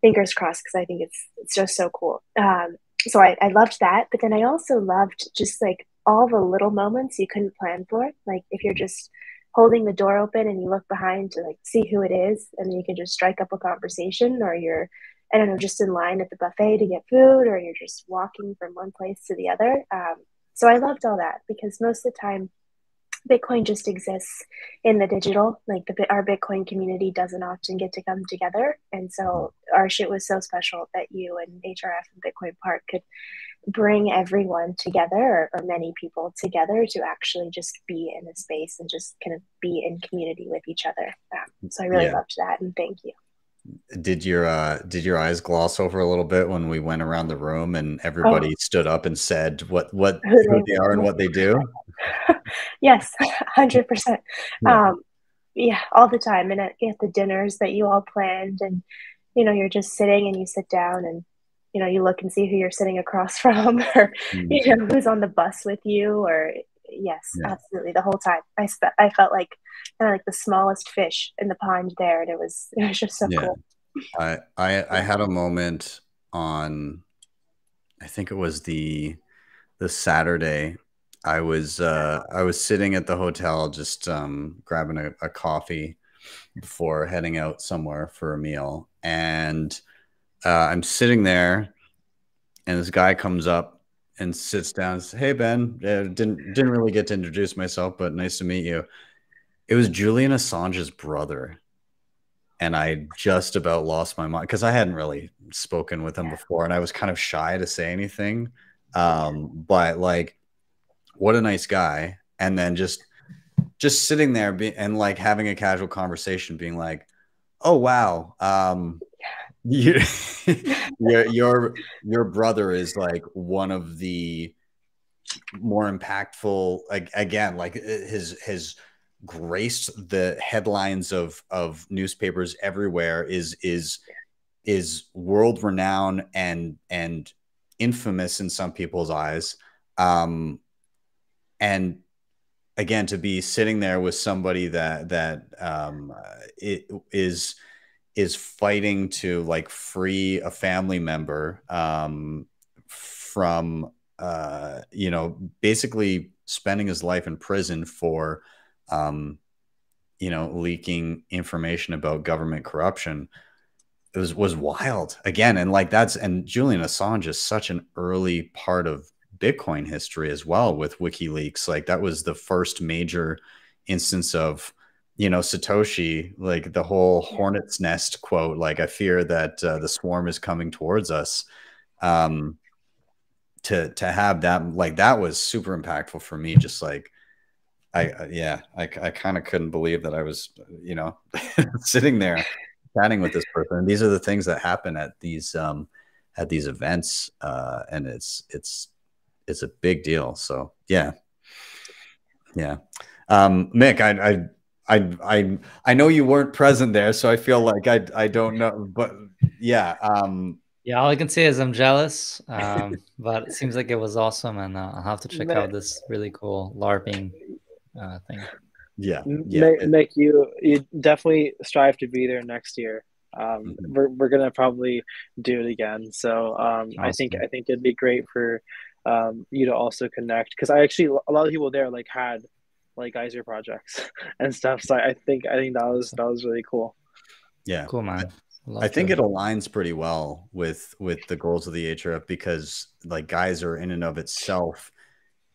fingers crossed because I think it's, it's just so cool. Um, so I, I loved that. But then I also loved just like all the little moments you couldn't plan for. Like if you're just holding the door open and you look behind to like see who it is, and you can just strike up a conversation, or you're, I don't know, just in line at the buffet to get food, or you're just walking from one place to the other. Um, so I loved all that because most of the time Bitcoin just exists in the digital. Like the our Bitcoin community doesn't often get to come together, and so Arsh it was so special that you and HRF and Bitcoin Park could bring everyone together or, or, many people together to actually just be in a space and just kind of be in community with each other. Um, so I really yeah. loved that, and thank you. Did your uh, did your eyes gloss over a little bit when we went around the room and everybody oh. stood up and said what what who, they are and what they do? yes, hundred percent. Um, yeah, all the time, and at, at the dinners that you all planned, and you know, you're just sitting and you sit down and you know you look and see who you're sitting across from or mm-hmm. you know who's on the bus with you or yes yeah. absolutely the whole time i spe- i felt like kind of like the smallest fish in the pond there and it was it was just so yeah. cool I, I i had a moment on i think it was the the saturday i was uh i was sitting at the hotel just um grabbing a, a coffee before heading out somewhere for a meal and uh, I'm sitting there, and this guy comes up and sits down. And says, hey Ben, didn't didn't really get to introduce myself, but nice to meet you. It was Julian Assange's brother, and I just about lost my mind because I hadn't really spoken with him before, and I was kind of shy to say anything. Um, but like, what a nice guy! And then just just sitting there be- and like having a casual conversation, being like, "Oh wow, um, you, your your your brother is like one of the more impactful like again like uh, his his graced the headlines of of newspapers everywhere is is is world renowned and and infamous in some people's eyes. Um and again to be sitting there with somebody that that um it is is fighting to like free a family member um, from uh, you know basically spending his life in prison for um, you know leaking information about government corruption. It was was wild. Again and like that's and Julian Assange is such an early part of Bitcoin history as well with WikiLeaks. Like that was the first major instance of you know satoshi like the whole hornet's nest quote like i fear that uh, the swarm is coming towards us um to to have that like that was super impactful for me just like i uh, yeah i, I kind of couldn't believe that i was you know sitting there chatting with this person. And these are the things that happen at these um at these events uh and it's it's it's a big deal. So yeah. Yeah. Um mick i i I I I know you weren't present there, so I feel like I I don't know, but yeah. Um, yeah, all I can say is I'm jealous, um, but it seems like it was awesome, and uh, I'll have to check out this really cool LARPing uh, thing. Yeah, yeah. Mick, you you definitely strive to be there next year. Um, mm-hmm. We're we're gonna probably do it again. So um, awesome. I think I think it'd be great for um, you to also connect because I actually a lot of people there like had like geyser projects and stuff. So I think I think that was that was really cool. Yeah, cool man. I, I think it aligns pretty well with with the goals of the HRF because like geyser in and of itself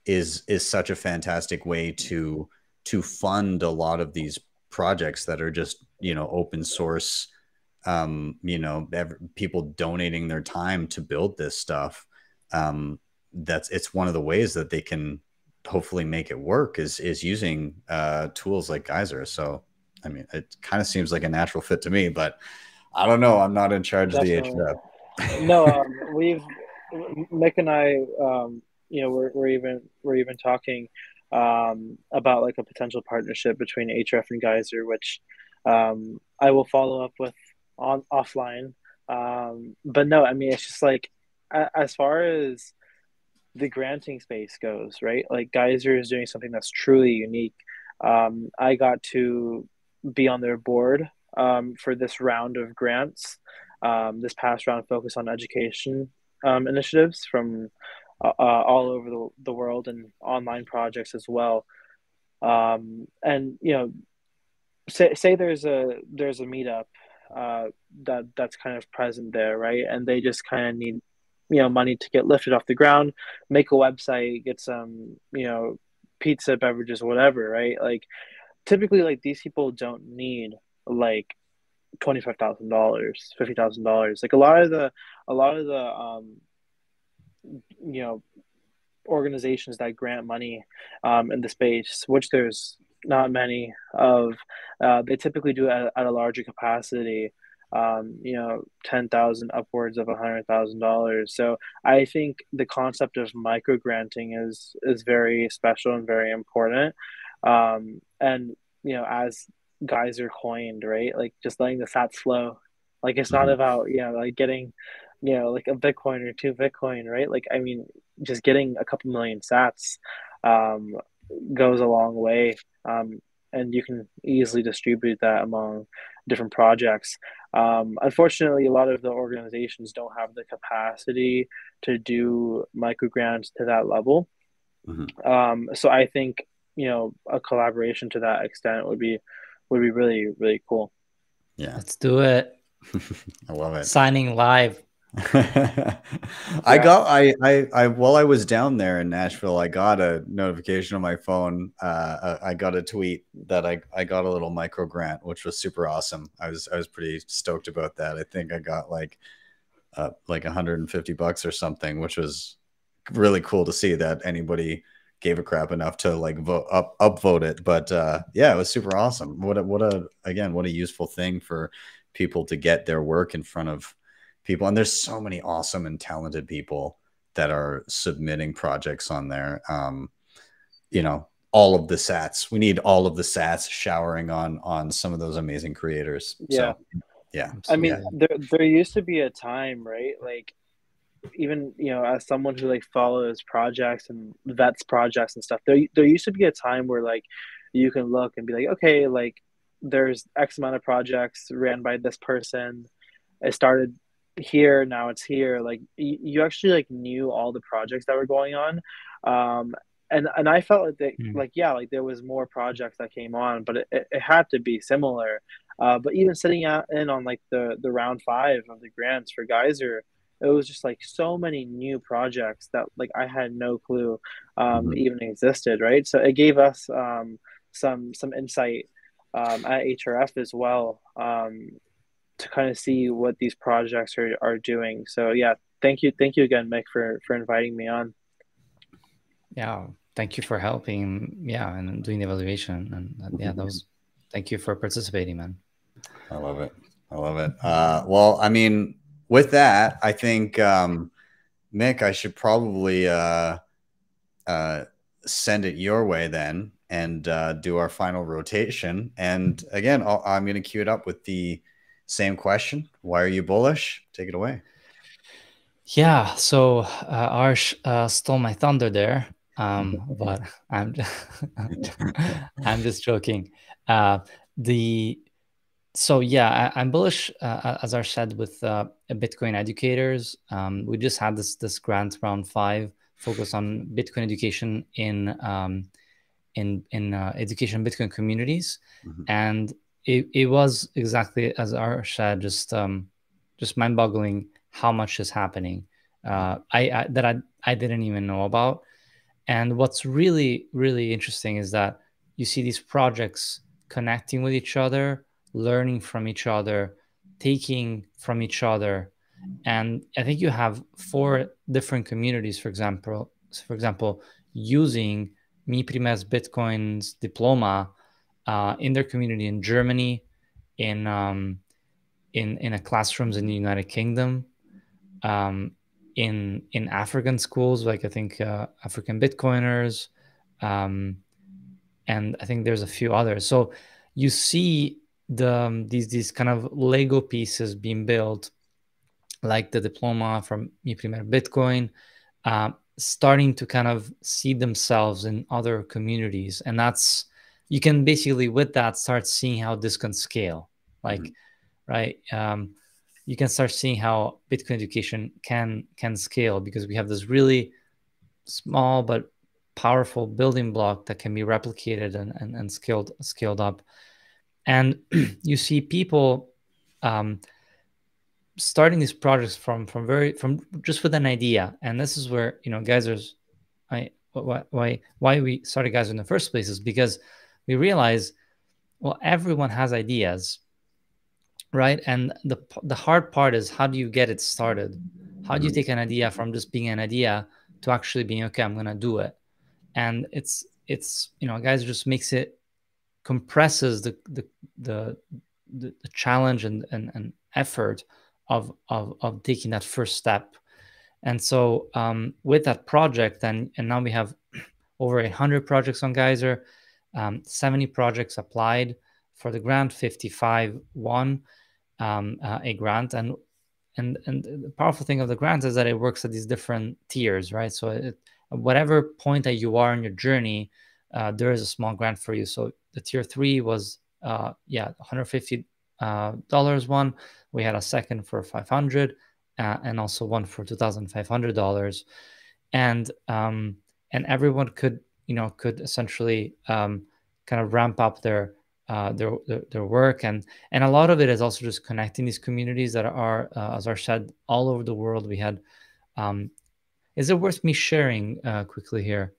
is is such a fantastic way to to fund a lot of these projects that are just you know open source um you know people donating their time to build this stuff um that's it's one of the ways that they can hopefully make it work is is using uh, tools like Geyser. So, I mean, it kind of seems like a natural fit to me, but I don't know. I'm not in charge Definitely. of the HRF. no, um, we've Mick and I, um, you know, we're, we're even we're even talking um, about like a potential partnership between HRF and Geyser, which um, I will follow up with on offline. Um, but no, I mean it's just like as far as the granting space goes, right? Like Geyser is doing something that's truly unique. Um, I got to be on their board um, for this round of grants. Um, this past round focused on education um, initiatives from uh, uh, all over the, the world and online projects as well. Um, and you know, say say there's a there's a meetup uh, that that's kind of present there, right? And they just kind of need you know money to get lifted off the ground, make a website, get some you know pizza, beverages, whatever, right? Like typically, like these people don't need like twenty five thousand dollars, fifty thousand dollars. Like a lot of the a lot of the um, you know organizations that grant money um, in the space, which there's not many of, uh, they typically do at, at a larger capacity. Um, you know, ten thousand upwards of a hundred thousand dollars. So I think the concept of micro granting is is very special and very important. Um, and you know, as Geyser coined, right? Like just letting the sats flow. Like it's not mm-hmm. about you know like getting you know like a bitcoin or two bitcoin right like i mean just getting a couple million sats um, goes a long way um, and you can easily distribute that among different projects. Um, unfortunately a lot of the organizations don't have the capacity to do micro grants to that level. Mm-hmm. Um, so i think you know a collaboration to that extent would be would be really really cool. Yeah. Let's do it. I love it. Signing live I got I, I I while I was down there in Nashville, I got a notification on my phone. Uh, uh, I got a tweet that I, I got a little micro grant, which was super awesome. I was I was pretty stoked about that. I think I got like uh, like 150 bucks or something, which was really cool to see that anybody gave a crap enough to like vote up upvote it. But uh, yeah, it was super awesome. What a, what a again what a useful thing for people to get their work in front of people and there's so many awesome and talented people that are submitting projects on there. Um you know all of the sats we need all of the sats showering on on some of those amazing creators. Yeah. so, yeah. I mean yeah. there there used to be a time right? Like even you know as someone who like follows projects and vets projects and stuff there there used to be a time where like you can look and be like okay like there's x amount of projects ran by this person. It started here now it's here like you, you actually like knew all the projects that were going on um and and i felt like they, mm. like yeah like there was more projects that came on but it, it, it had to be similar uh but even sitting out in on like the the round five of the grants for geyser it was just like so many new projects that like i had no clue um mm-hmm. even existed right so it gave us um some some insight um, at HRF as well um, to kind of see what these projects are, are doing. So yeah, thank you, thank you again, Mick, for for inviting me on. Yeah, thank you for helping. Yeah, and doing the evaluation, and yeah, that was. Thank you for participating, man. I love it. I love it. Uh, well, I mean, with that, I think um, Mick, I should probably uh, uh, send it your way then and uh, do our final rotation. And again, i am going to cue it up with the same question. Why are you bullish? Take it away. Yeah. So uh, Arsh uh, stole my thunder there, um, but I'm just, I'm just joking. Uh, the so yeah, I, am bullish uh, as Arsh said with uh, Bitcoin educators. Um, we just had this this grant round five focus on Bitcoin education in um, in in uh, education Bitcoin communities, mm-hmm. and it, it was exactly as Arsh said, just um, just mind boggling how much is happening. Uh, I, I that I I didn't even know about. And what's really really interesting is that you see these projects connecting with each other, learning from each other, taking from each other, and I think you have four different communities, for example, for example, using Mi Primer Bitcoin's diploma uh, in their community in Germany, in um, in in classrooms in the United Kingdom, um, in in African schools like I think uh, African Bitcoiners, um, and I think there's a few others. So you see the um, these these kind of Lego pieces being built, like the diploma from Mi Primer Bitcoin, uh, starting to kind of see themselves in other communities, and that's you can basically with that start seeing how this can scale, like mm-hmm. right. Um, you can start seeing how Bitcoin education can can scale because we have this really small but powerful building block that can be replicated and, and, and scaled scaled up. And you see people um, starting these projects from from very from just with an idea. And this is where you know guys Geysers, I why why why we started Geyser in the first place is because we realize well everyone has ideas right? And the the hard part is how do you get it started? How do you take an idea from just being an idea to actually being okay i'm gonna do it. And it's it's you know guys just makes it compresses the the the, the, the challenge and, and and effort of of of taking that first step. And so um, with that project and and now we have over 100 projects on geyser um, 70 projects applied. For the grant 55 won um, uh, a grant. And and and the powerful thing of the grant is that it works at these different tiers right? So it, whatever point that you are in your journey uh, there is a small grant for you. So the tier three was uh, yeah 150 uh, dollars one we had a second for 500 uh, and also one for 2500 dollars. And um, and everyone could you know could essentially um, kind of ramp up their uh, their, their, their work and and a lot of it is also just connecting these communities that are uh, as I said all over the world. We had. Um, is it worth me sharing uh, quickly here?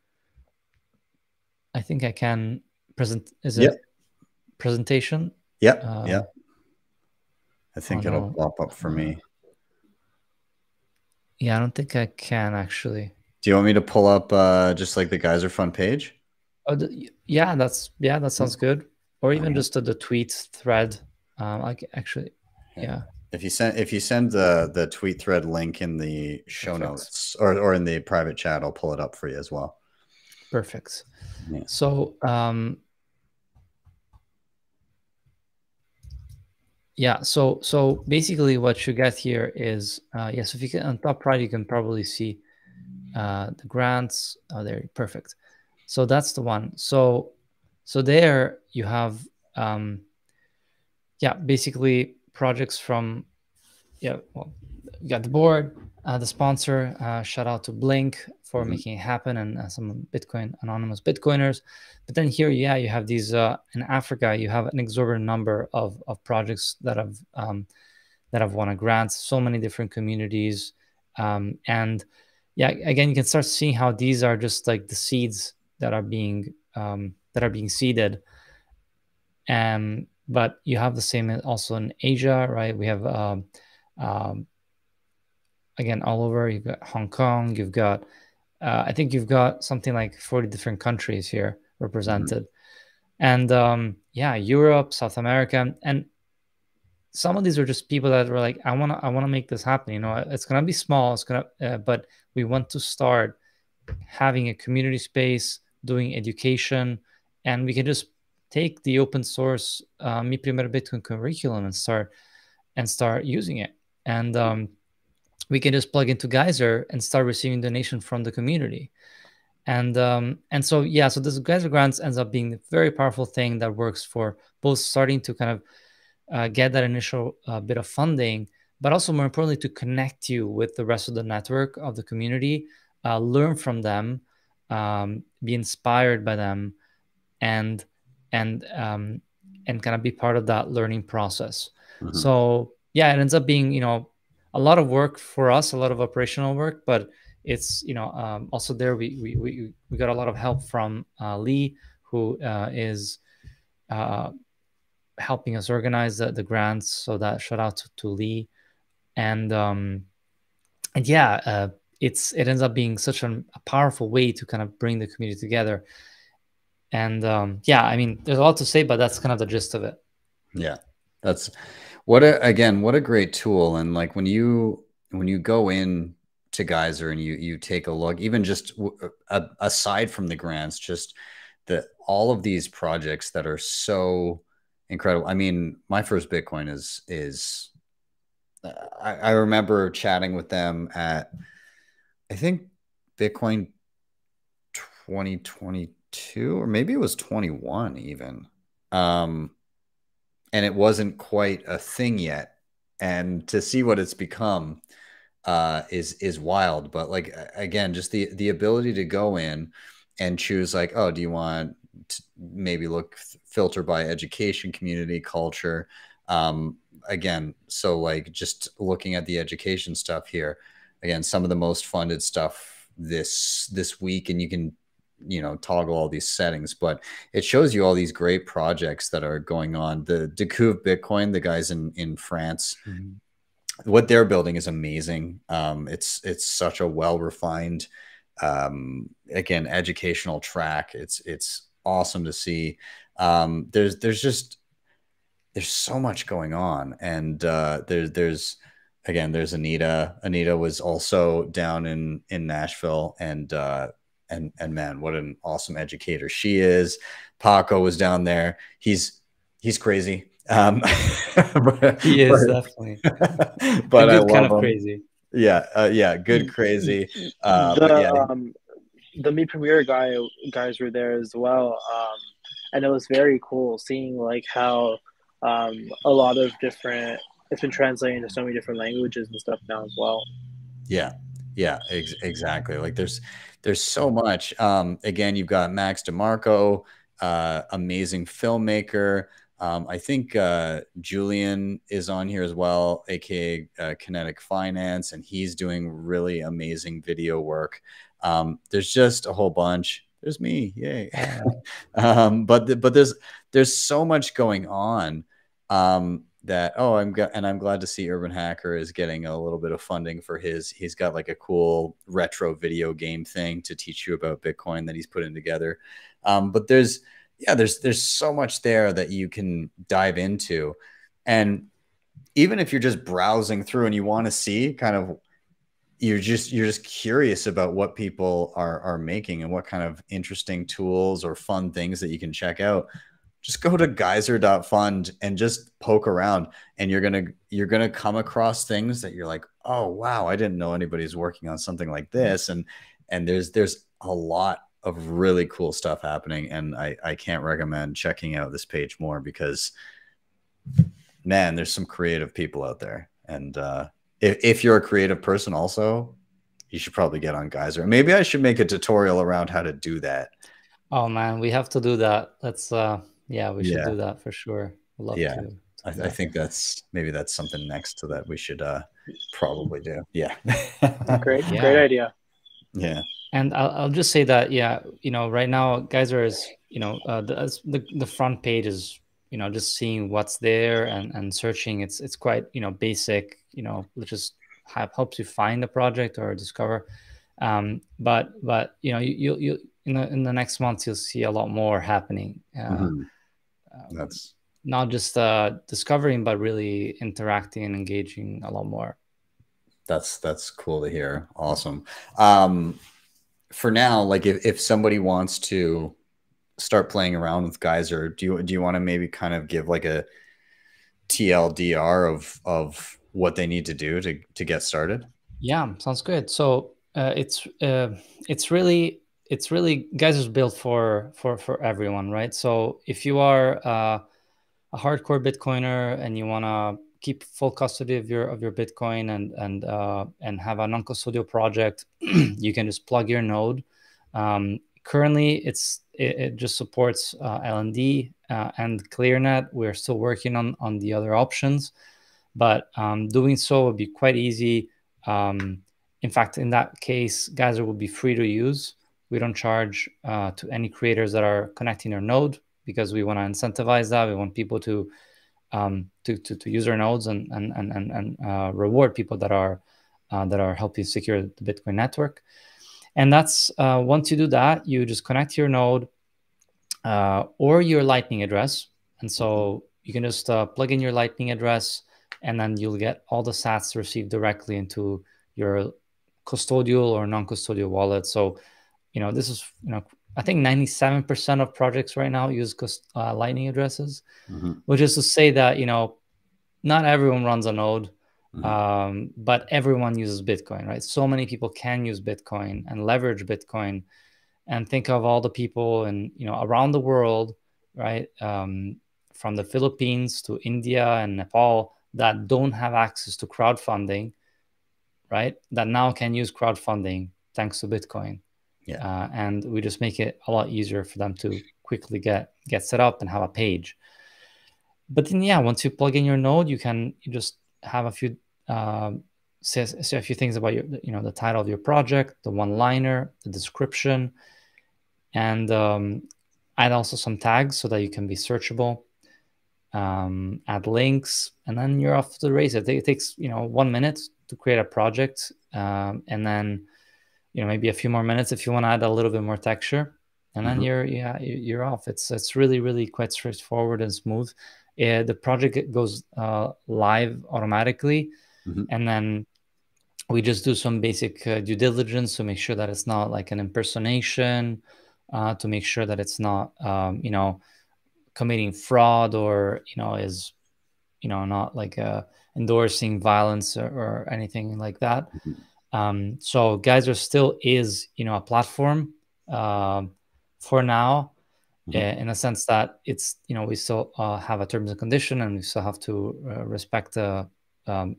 I think I can present. Is it presentation? Yeah, uh, yeah. I think oh, it'll no. pop up for me. Yeah, I don't think I can actually. Do you want me to pull up uh, just like the Geyser Fund page? Oh, the, yeah, that's yeah, that sounds good or even just the tweet thread. Um, like actually, yeah. If you send if you send the the tweet thread link in the show Perfect. notes or or in the private chat, I'll pull it up for you as well. Perfect. Yeah. So um, yeah, so so basically what you get here is uh, yes, yeah, so if you get on top right, you can probably see uh, the grants. Oh, there, perfect. So that's the one. So so there you have, um, yeah, basically projects from, yeah, well, you got the board, uh, the sponsor. Uh, shout out to Blink for mm-hmm. making it happen and uh, some Bitcoin anonymous Bitcoiners. But then here, yeah, you have these uh, in Africa. You have an exorbitant number of of projects that have um, that have won a grant. So many different communities, um, and yeah, again, you can start seeing how these are just like the seeds that are being um, that are being seeded. And but you have the same also in Asia, right? We have um, um, again all over. You've got Hong Kong. You've got uh, I think you've got something like forty different countries here represented, mm-hmm. and um, yeah, Europe, South America, and some of these are just people that were like, I want to, I want to make this happen. You know, it's gonna be small. It's gonna, uh, but we want to start having a community space, doing education, and we can just take the open source uh, Mi Primer Bitcoin curriculum and start and start using it. And um, we can just plug into Geyser and start receiving donation from the community. And um, and so yeah, so this Geyser grants ends up being a very powerful thing that works for both starting to kind of uh, get that initial uh, bit of funding, but also more importantly to connect you with the rest of the network of the community, uh, learn from them, um, be inspired by them, and and um, and kind of be part of that learning process. Mm-hmm. So yeah, it ends up being you know a lot of work for us, a lot of operational work, but it's you know um, also there we, we we we got a lot of help from uh, Lee, who uh, is uh, helping us organize the, the grants. So that shout out to, to Lee, and um, and yeah, uh, it's it ends up being such an, a powerful way to kind of bring the community together. And um, yeah, I mean, there's a lot to say, but that's kind of the gist of it. Yeah, that's what a, again, what a great tool. And like when you when you go in to Geyser and you you take a look, even just aside from the grants, just the all of these projects that are so incredible. I mean, my first Bitcoin is is uh, I, I remember chatting with them at I think Bitcoin 2022 or maybe it was 21 even. Um, and it wasn't quite a thing yet. And to see what it's become uh, is is wild. But like again, just the the ability to go in and choose like, oh, do you want to maybe look filter by education, community, culture. Um, again, so like just looking at the education stuff here, again, some of the most funded stuff this this week, and you can you know toggle all these settings but it shows you all these great projects that are going on the Découvre bitcoin the guys in in france mm-hmm. what they're building is amazing um it's it's such a well refined um again educational track it's it's awesome to see um there's there's just there's so much going on. And uh there's there's again there's anita. Anita was also down in in nashville and uh and and man what an awesome educator she is. Paco was down there. He's he's crazy. Um but, he is but, definitely. But i love kind of him. crazy. Yeah uh, yeah good crazy. uh, the, yeah. um, the Mi Primer guy guys were there as well. Um and it was very cool seeing like how um, a lot of different it's been translated into so many different languages and stuff now as well. Yeah. Yeah ex- exactly. Like there's there's so much. Um again you've got max demarco uh amazing filmmaker. Um, I think uh, Julian is on here as well, aka uh, Kinetic Finance, and he's doing really amazing video work. Um, there's just a whole bunch there's me yay. Um, but the, but there's there's so much going on um, that oh i'm and i'm glad to see urban hacker is getting a little bit of funding for his he's got like a cool retro video game thing to teach you about bitcoin that he's putting together. Um, but there's yeah there's there's so much there that you can dive into. And even if you're just browsing through and you want to see kind of you're just you're just curious about what people are are making and what kind of interesting tools or fun things that you can check out. Just go to geyser.fund and just poke around and you're going to you're going to come across things that you're like oh wow i didn't know anybody's working on something like this. And and there's there's a lot of really cool stuff happening and i i can't recommend checking out this page more because man there's some creative people out there. And uh if, if you're a creative person also you should probably get on geyser. Maybe i should make a tutorial around how to do that. Oh man we have to do that. Let's uh yeah we should yeah. do that for sure. Love yeah. to, I, I, think that's maybe that's something next to that we should uh probably do. Yeah. Great yeah. great idea. Yeah. And I'll, I'll just say that yeah you know right now geyser is you know uh, the, the the front page is you know just seeing what's there and and searching it's it's quite you know basic you know just have, helps you find a project or discover. Um, but but you know you you, in the in the next months you'll see a lot more happening. Uh, mm-hmm. um, that's not just uh, discovering but really interacting and engaging a lot more. That's that's cool to hear. Awesome. Um, for now like if, if somebody wants to start playing around with Geyser, do you do you want to maybe kind of give like a TLDR of of what they need to do to to get started? Yeah, sounds good. So uh, it's uh, it's really it's really Geyser's built for for for everyone, right? So if you are uh, a hardcore Bitcoiner and you want to keep full custody of your of your Bitcoin and and uh, and have a non-custodial project, you can just plug your node. Um, currently, it's it, it just supports uh, LND uh, and ClearNet. We're still working on, on the other options, but um, doing so would be quite easy. Um, in fact, in that case, Geyser will be free to use. We don't charge uh, to any creators that are connecting their node because we want to incentivize that. We want people to um, to, to, to use our nodes and and and and, uh, reward people that are uh, that are helping secure the Bitcoin network. And that's uh, once you do that, you just connect your node uh, or your Lightning address. And so you can just uh, plug in your Lightning address, and then you'll get all the sats received directly into your custodial or non-custodial wallet. So, you know, this is you know I think 97% of projects right now use uh, Lightning addresses, mm-hmm. which is to say that you know not everyone runs a node. Mm-hmm. Um, but everyone uses Bitcoin, right? So many people can use Bitcoin and leverage Bitcoin, and think of all the people and you know around the world, right? Um, from the Philippines to India and Nepal that don't have access to crowdfunding, right? That now can use crowdfunding thanks to Bitcoin. Yeah. Uh, and we just make it a lot easier for them to quickly get get set up and have a page. But then, yeah, once you plug in your node, you can you just have a few uh, say, say a few things about your you know the title of your project, the one liner, the description, and um, add also some tags so that you can be searchable um, add links, and then you're off to the races. It, takes you know one minute to create a project, um, and then you know maybe a few more minutes if you want to add a little bit more texture, and then mm-hmm. you're yeah you're off. It's it's really really quite straightforward and smooth. Uh, the project goes uh, live automatically, mm-hmm. and then we just do some basic uh, due diligence to make sure that it's not like an impersonation, uh, to make sure that it's not um, you know committing fraud or you know is you know not like uh, endorsing violence or, or, anything like that. Mm-hmm. Um, so Geyser still is you know a platform uh, for now, mm-hmm. Eh, in a sense that it's you know we still uh, have a terms and condition and we still have to uh, respect the um,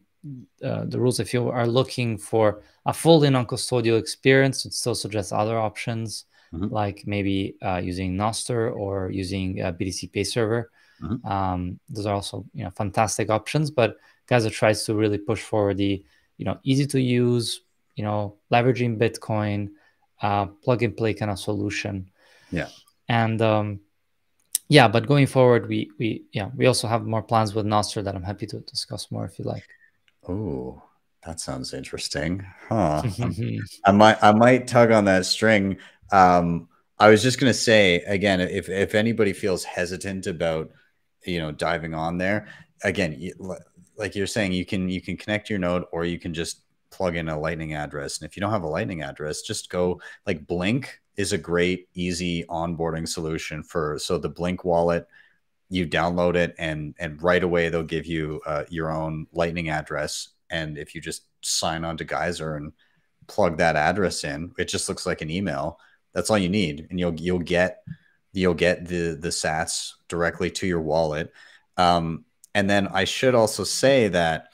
uh, the rules. If you are looking for a fully non-custodial experience, it still suggests other options mm-hmm. like maybe uh, using Nostr or using BTCPay Server. Mm-hmm. Um, those are also you know fantastic options. But Geyser tries to really push forward the you know easy to use, you know leveraging Bitcoin, uh, plug and play kind of solution. Yeah, and um, yeah, but going forward, we we yeah we also have more plans with Nostr that I'm happy to discuss more if you like. Oh, that sounds interesting, huh? I might I might tug on that string. Um, I was just gonna say again, if if anybody feels hesitant about you know diving on there, again, like you're saying, you can you can connect your node or you can just plug in a lightning address and if you don't have a lightning address just go like blink is a great easy onboarding solution for so the blink wallet you download it and and right away they'll give you uh, your own lightning address and if you just sign on to geyser and plug that address in it just looks like an email that's all you need, and you'll you'll get you'll get the the Sats directly to your wallet. Um, and then I should also say that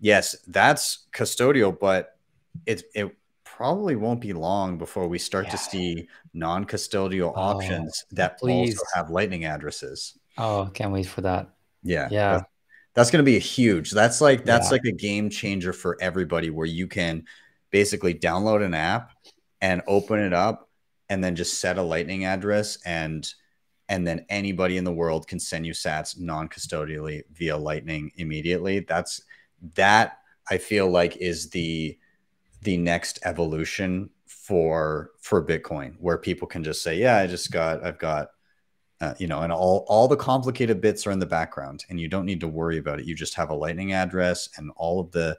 yes, that's custodial, but it it probably won't be long before we start yeah. to see non-custodial oh, options that please. also have lightning addresses. Oh, can't wait for that. Yeah. Yeah. That's, that's going to be a huge. That's like that's yeah. like a game changer for everybody where you can basically download an app and open it up and then just set a lightning address and and then anybody in the world can send you sats non-custodially via lightning immediately that's that i feel like is the the next evolution for for bitcoin where people can just say yeah i just got i've got uh, you know and all all the complicated bits are in the background and you don't need to worry about it. You just have a lightning address and all of the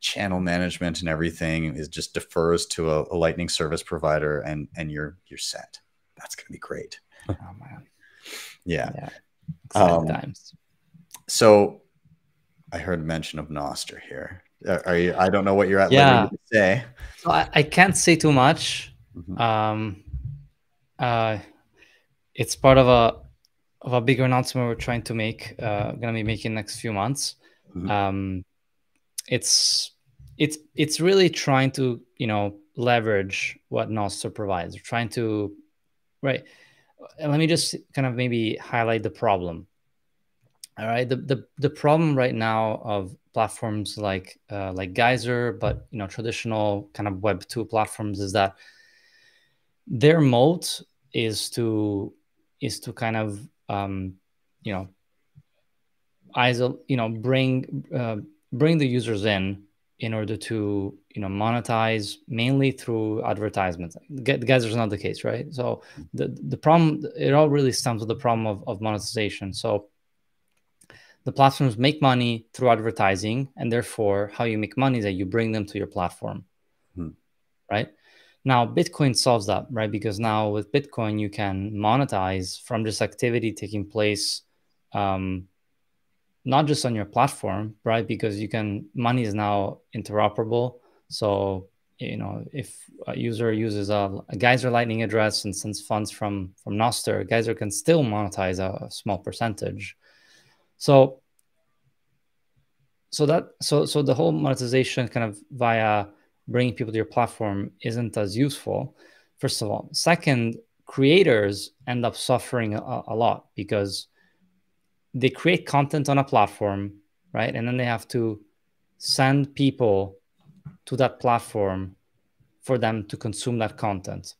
channel management and everything is just defers to a, a lightning service provider and and you're you're set. That's going to be great. Oh man. Yeah, yeah. Um, times. so i heard mention of Nostr here. Are you i don't know what you're at yeah. to say. So I, I can't say too much. Mm-hmm. um uh it's part of a of a bigger announcement we're trying to make uh gonna be making next few months mm-hmm. um it's it's it's really trying to you know leverage what Nostr provides. We're trying to right. Let me just kind of maybe highlight the problem. All right, the the the problem right now of platforms like uh, like Geyser, but you know traditional kind of Web two platforms is that their moat is to is to kind of um, you know isol you know bring uh, bring the users in in order to you know monetize mainly through advertisements guys is not the case right so the the problem it all really stems with the problem of, of monetization so the platforms make money through advertising and therefore how you make money is that you bring them to your platform hmm. right? Now, Bitcoin solves that, right? Because now with Bitcoin, you can monetize from this activity taking place, um, not just on your platform, right? Because you can, money is now interoperable. So, you know, if a user uses a, a Geyser Lightning address and sends funds from from Nostr, Geyser can still monetize a, a small percentage. So, so that so so the whole monetization kind of via bringing people to your platform isn't as useful first of all. Second creators end up suffering a, a, lot because they create content on a platform right? And then they have to send people to that platform for them to consume that content.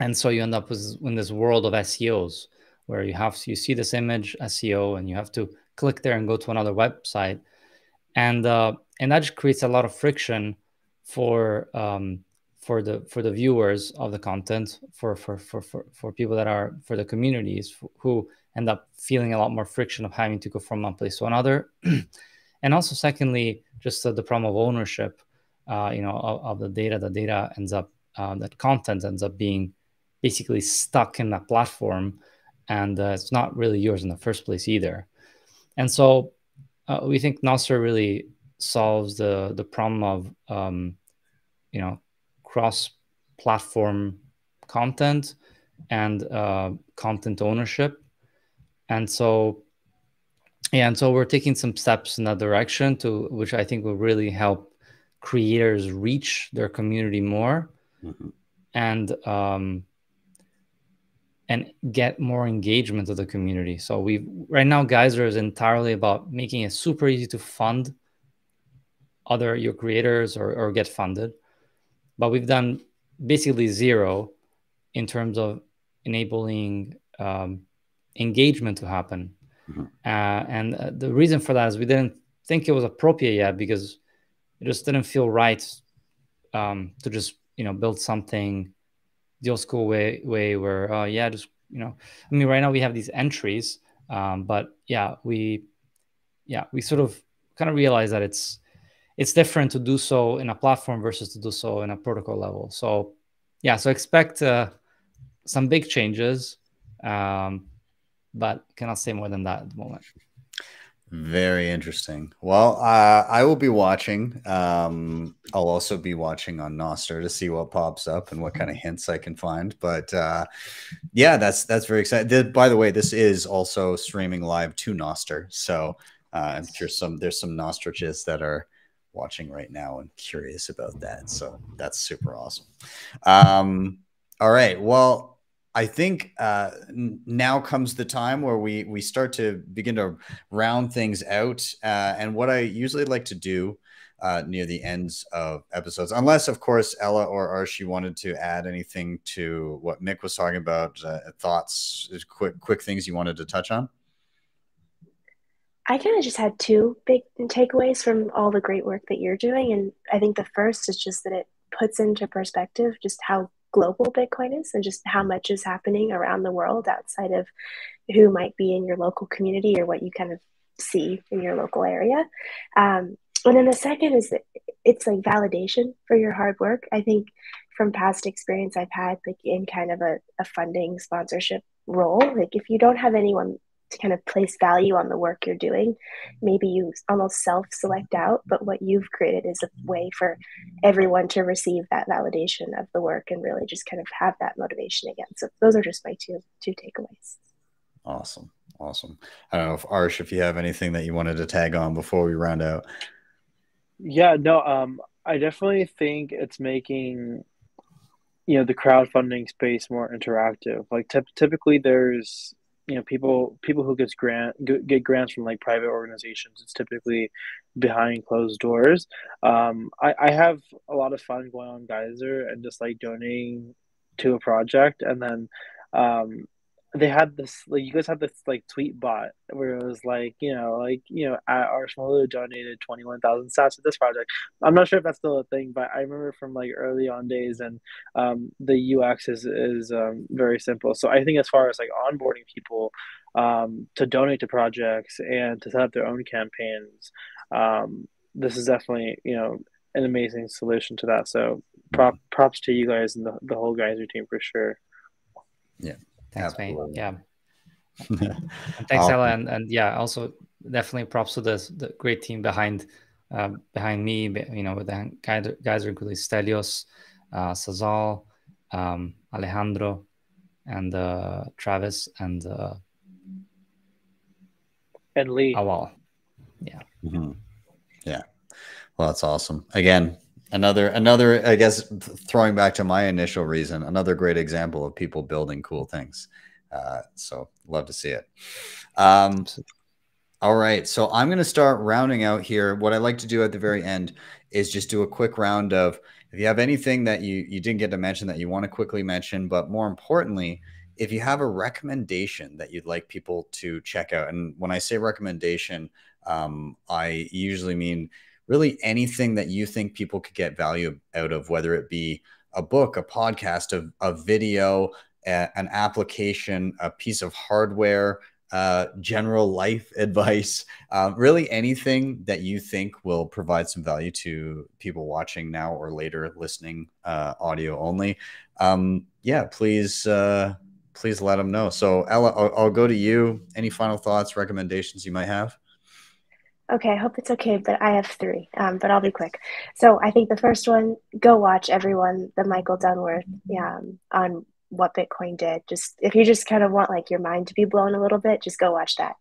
And so you end up with in this world of seos where you have you see this image seo and you have to click there and go to another website. And uh, and that just creates a lot of friction for um, for the for the viewers of the content for for for for, for people that are for the communities who end up feeling a lot more friction of having to go from one place to another. And also secondly just the, the problem of ownership uh, you know of, of, the data the data ends up uh, that content ends up being basically stuck in that platform and uh, it's not really yours in the first place either. And so uh, we think Nostr really solves the the problem of um, you know cross platform content and uh, content ownership. And so yeah and so we're taking some steps in that direction to which i think will really help creators reach their community more mm-hmm. and um, and get more engagement of the community. So we right now geyser is entirely about making it super easy to fund other your creators or, or get funded but we've done basically zero in terms of enabling um, engagement to happen. Mm-hmm. Uh, and uh, the reason for that is we didn't think it was appropriate yet because it just didn't feel right um, to just you know build something the old school way way where uh, yeah just you know I mean right now we have these entries um, but yeah we yeah we sort of kind of realize that it's it's different to do so in a platform versus to do so in a protocol level. So yeah, so expect uh, some big changes, um, but cannot say more than that at the moment. Very interesting. Well, uh, I will be watching. Um, I'll also be watching on Nostr to see what pops up and what kind of hints I can find. But uh, yeah, that's that's very exciting. By the way, this is also streaming live to Nostr, so uh, I'm sure some there's some Nostriches that are watching right now and curious about that. So that's super awesome. Um, all right. Well, I think uh, now comes the time where we we start to begin to round things out. Uh, and what I usually like to do uh, near the ends of episodes, unless of course Ella or Arsh wanted to add anything to what Mick was talking about, uh, thoughts, quick quick things you wanted to touch on. I kind of just had two big takeaways from all the great work that you're doing. And I think the first is just that it puts into perspective just how global Bitcoin is and just how much is happening around the world outside of who might be in your local community or what you kind of see in your local area. Um, and then the second is that it's like validation for your hard work. I think from past experience I've had, like in kind of a, a funding sponsorship role, like if you don't have anyone to kind of place value on the work you're doing. Maybe you almost self select out, but what you've created is a way for everyone to receive that validation of the work and really just kind of have that motivation again. So those are just my two two takeaways. Awesome. Awesome. I don't know if Arsh, if you have anything that you wanted to tag on before we round out. Yeah, no, um, I definitely think it's making you know the crowdfunding space more interactive. Like t- typically there's you know people people who gets grant get grants from like private organizations it's typically behind closed doors. Um, I, I have a lot of fun going on geyser and just like donating to a project. And then um, they had this like you guys had this like tweet bot where it was like you know like you know at Arshmolu donated 21,000 sats to this project. I'm not sure if that's still a thing, but I remember from like early on days and um, the UX is is um, very simple. So I think as far as like onboarding people um, to donate to projects and to set up their own campaigns, um, this is definitely you know an amazing solution to that. So prop props to you guys and the, the whole Geyser team for sure. Yeah. Thanks, mate. Yeah. Thanks, Awesome. Ella, and, and yeah, also definitely props to the the great team behind uh, behind me. You know, with the guys, guys are including Stelios, uh, Sazal, um, Alejandro, and uh, Travis and uh, And Lee, Awal. Mhm. Yeah. Well, that's awesome. Again, another another I guess throwing back to my initial reason, another great example of people building cool things. Uh, so love to see it. Um, all right, so I'm going to start rounding out here. What I like to do at the very end is just do a quick round of if you have anything that you you didn't get to mention that you want to quickly mention, but more importantly, if you have a recommendation that you'd like people to check out. And when I say recommendation, um, I usually mean really anything that you think people could get value out of, whether it be a book, a podcast, a, a video, a- an application, a piece of hardware, uh, general life advice, uh, really anything that you think will provide some value to people watching now or later listening uh, audio only. Um, yeah, please, uh, please let them know. So Ella, I'll, I'll go to you. Any final thoughts, recommendations you might have? Okay, I hope it's okay, but I have three, um, but I'll be quick. So I think the first one, go watch everyone, the Michael Dunworth um, on what Bitcoin did. Just if you just kind of want like your mind to be blown a little bit, just go watch that.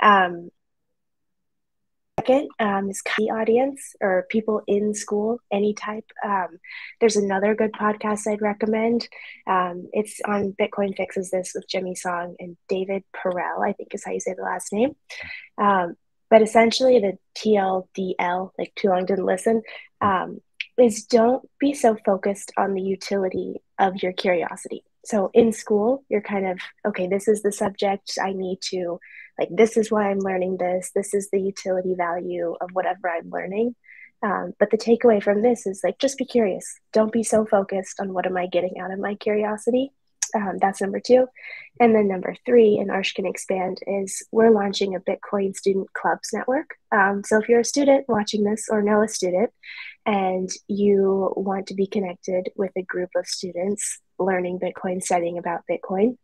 Um, second um, is the audience or people in school, any type. Um, there's another good podcast I'd recommend. Um, it's on Bitcoin Fixes This with Jimmy Song and David Perell, I think is how you say the last name. But essentially, the TLDL, like too long didn't listen, um, is don't be so focused on the utility of your curiosity. So in school, you're kind of, okay, this is the subject I need to, like, this is why I'm learning this. This is the utility value of whatever I'm learning. Um, but the takeaway from this is like, just be curious. Don't be so focused on what am I getting out of my curiosity. Um, that's number two. And then number three, and Arsh can expand, is we're launching a Bitcoin Student Clubs network. Um, so if you're a student watching this or know a student and you want to be connected with a group of students learning Bitcoin, studying about Bitcoin,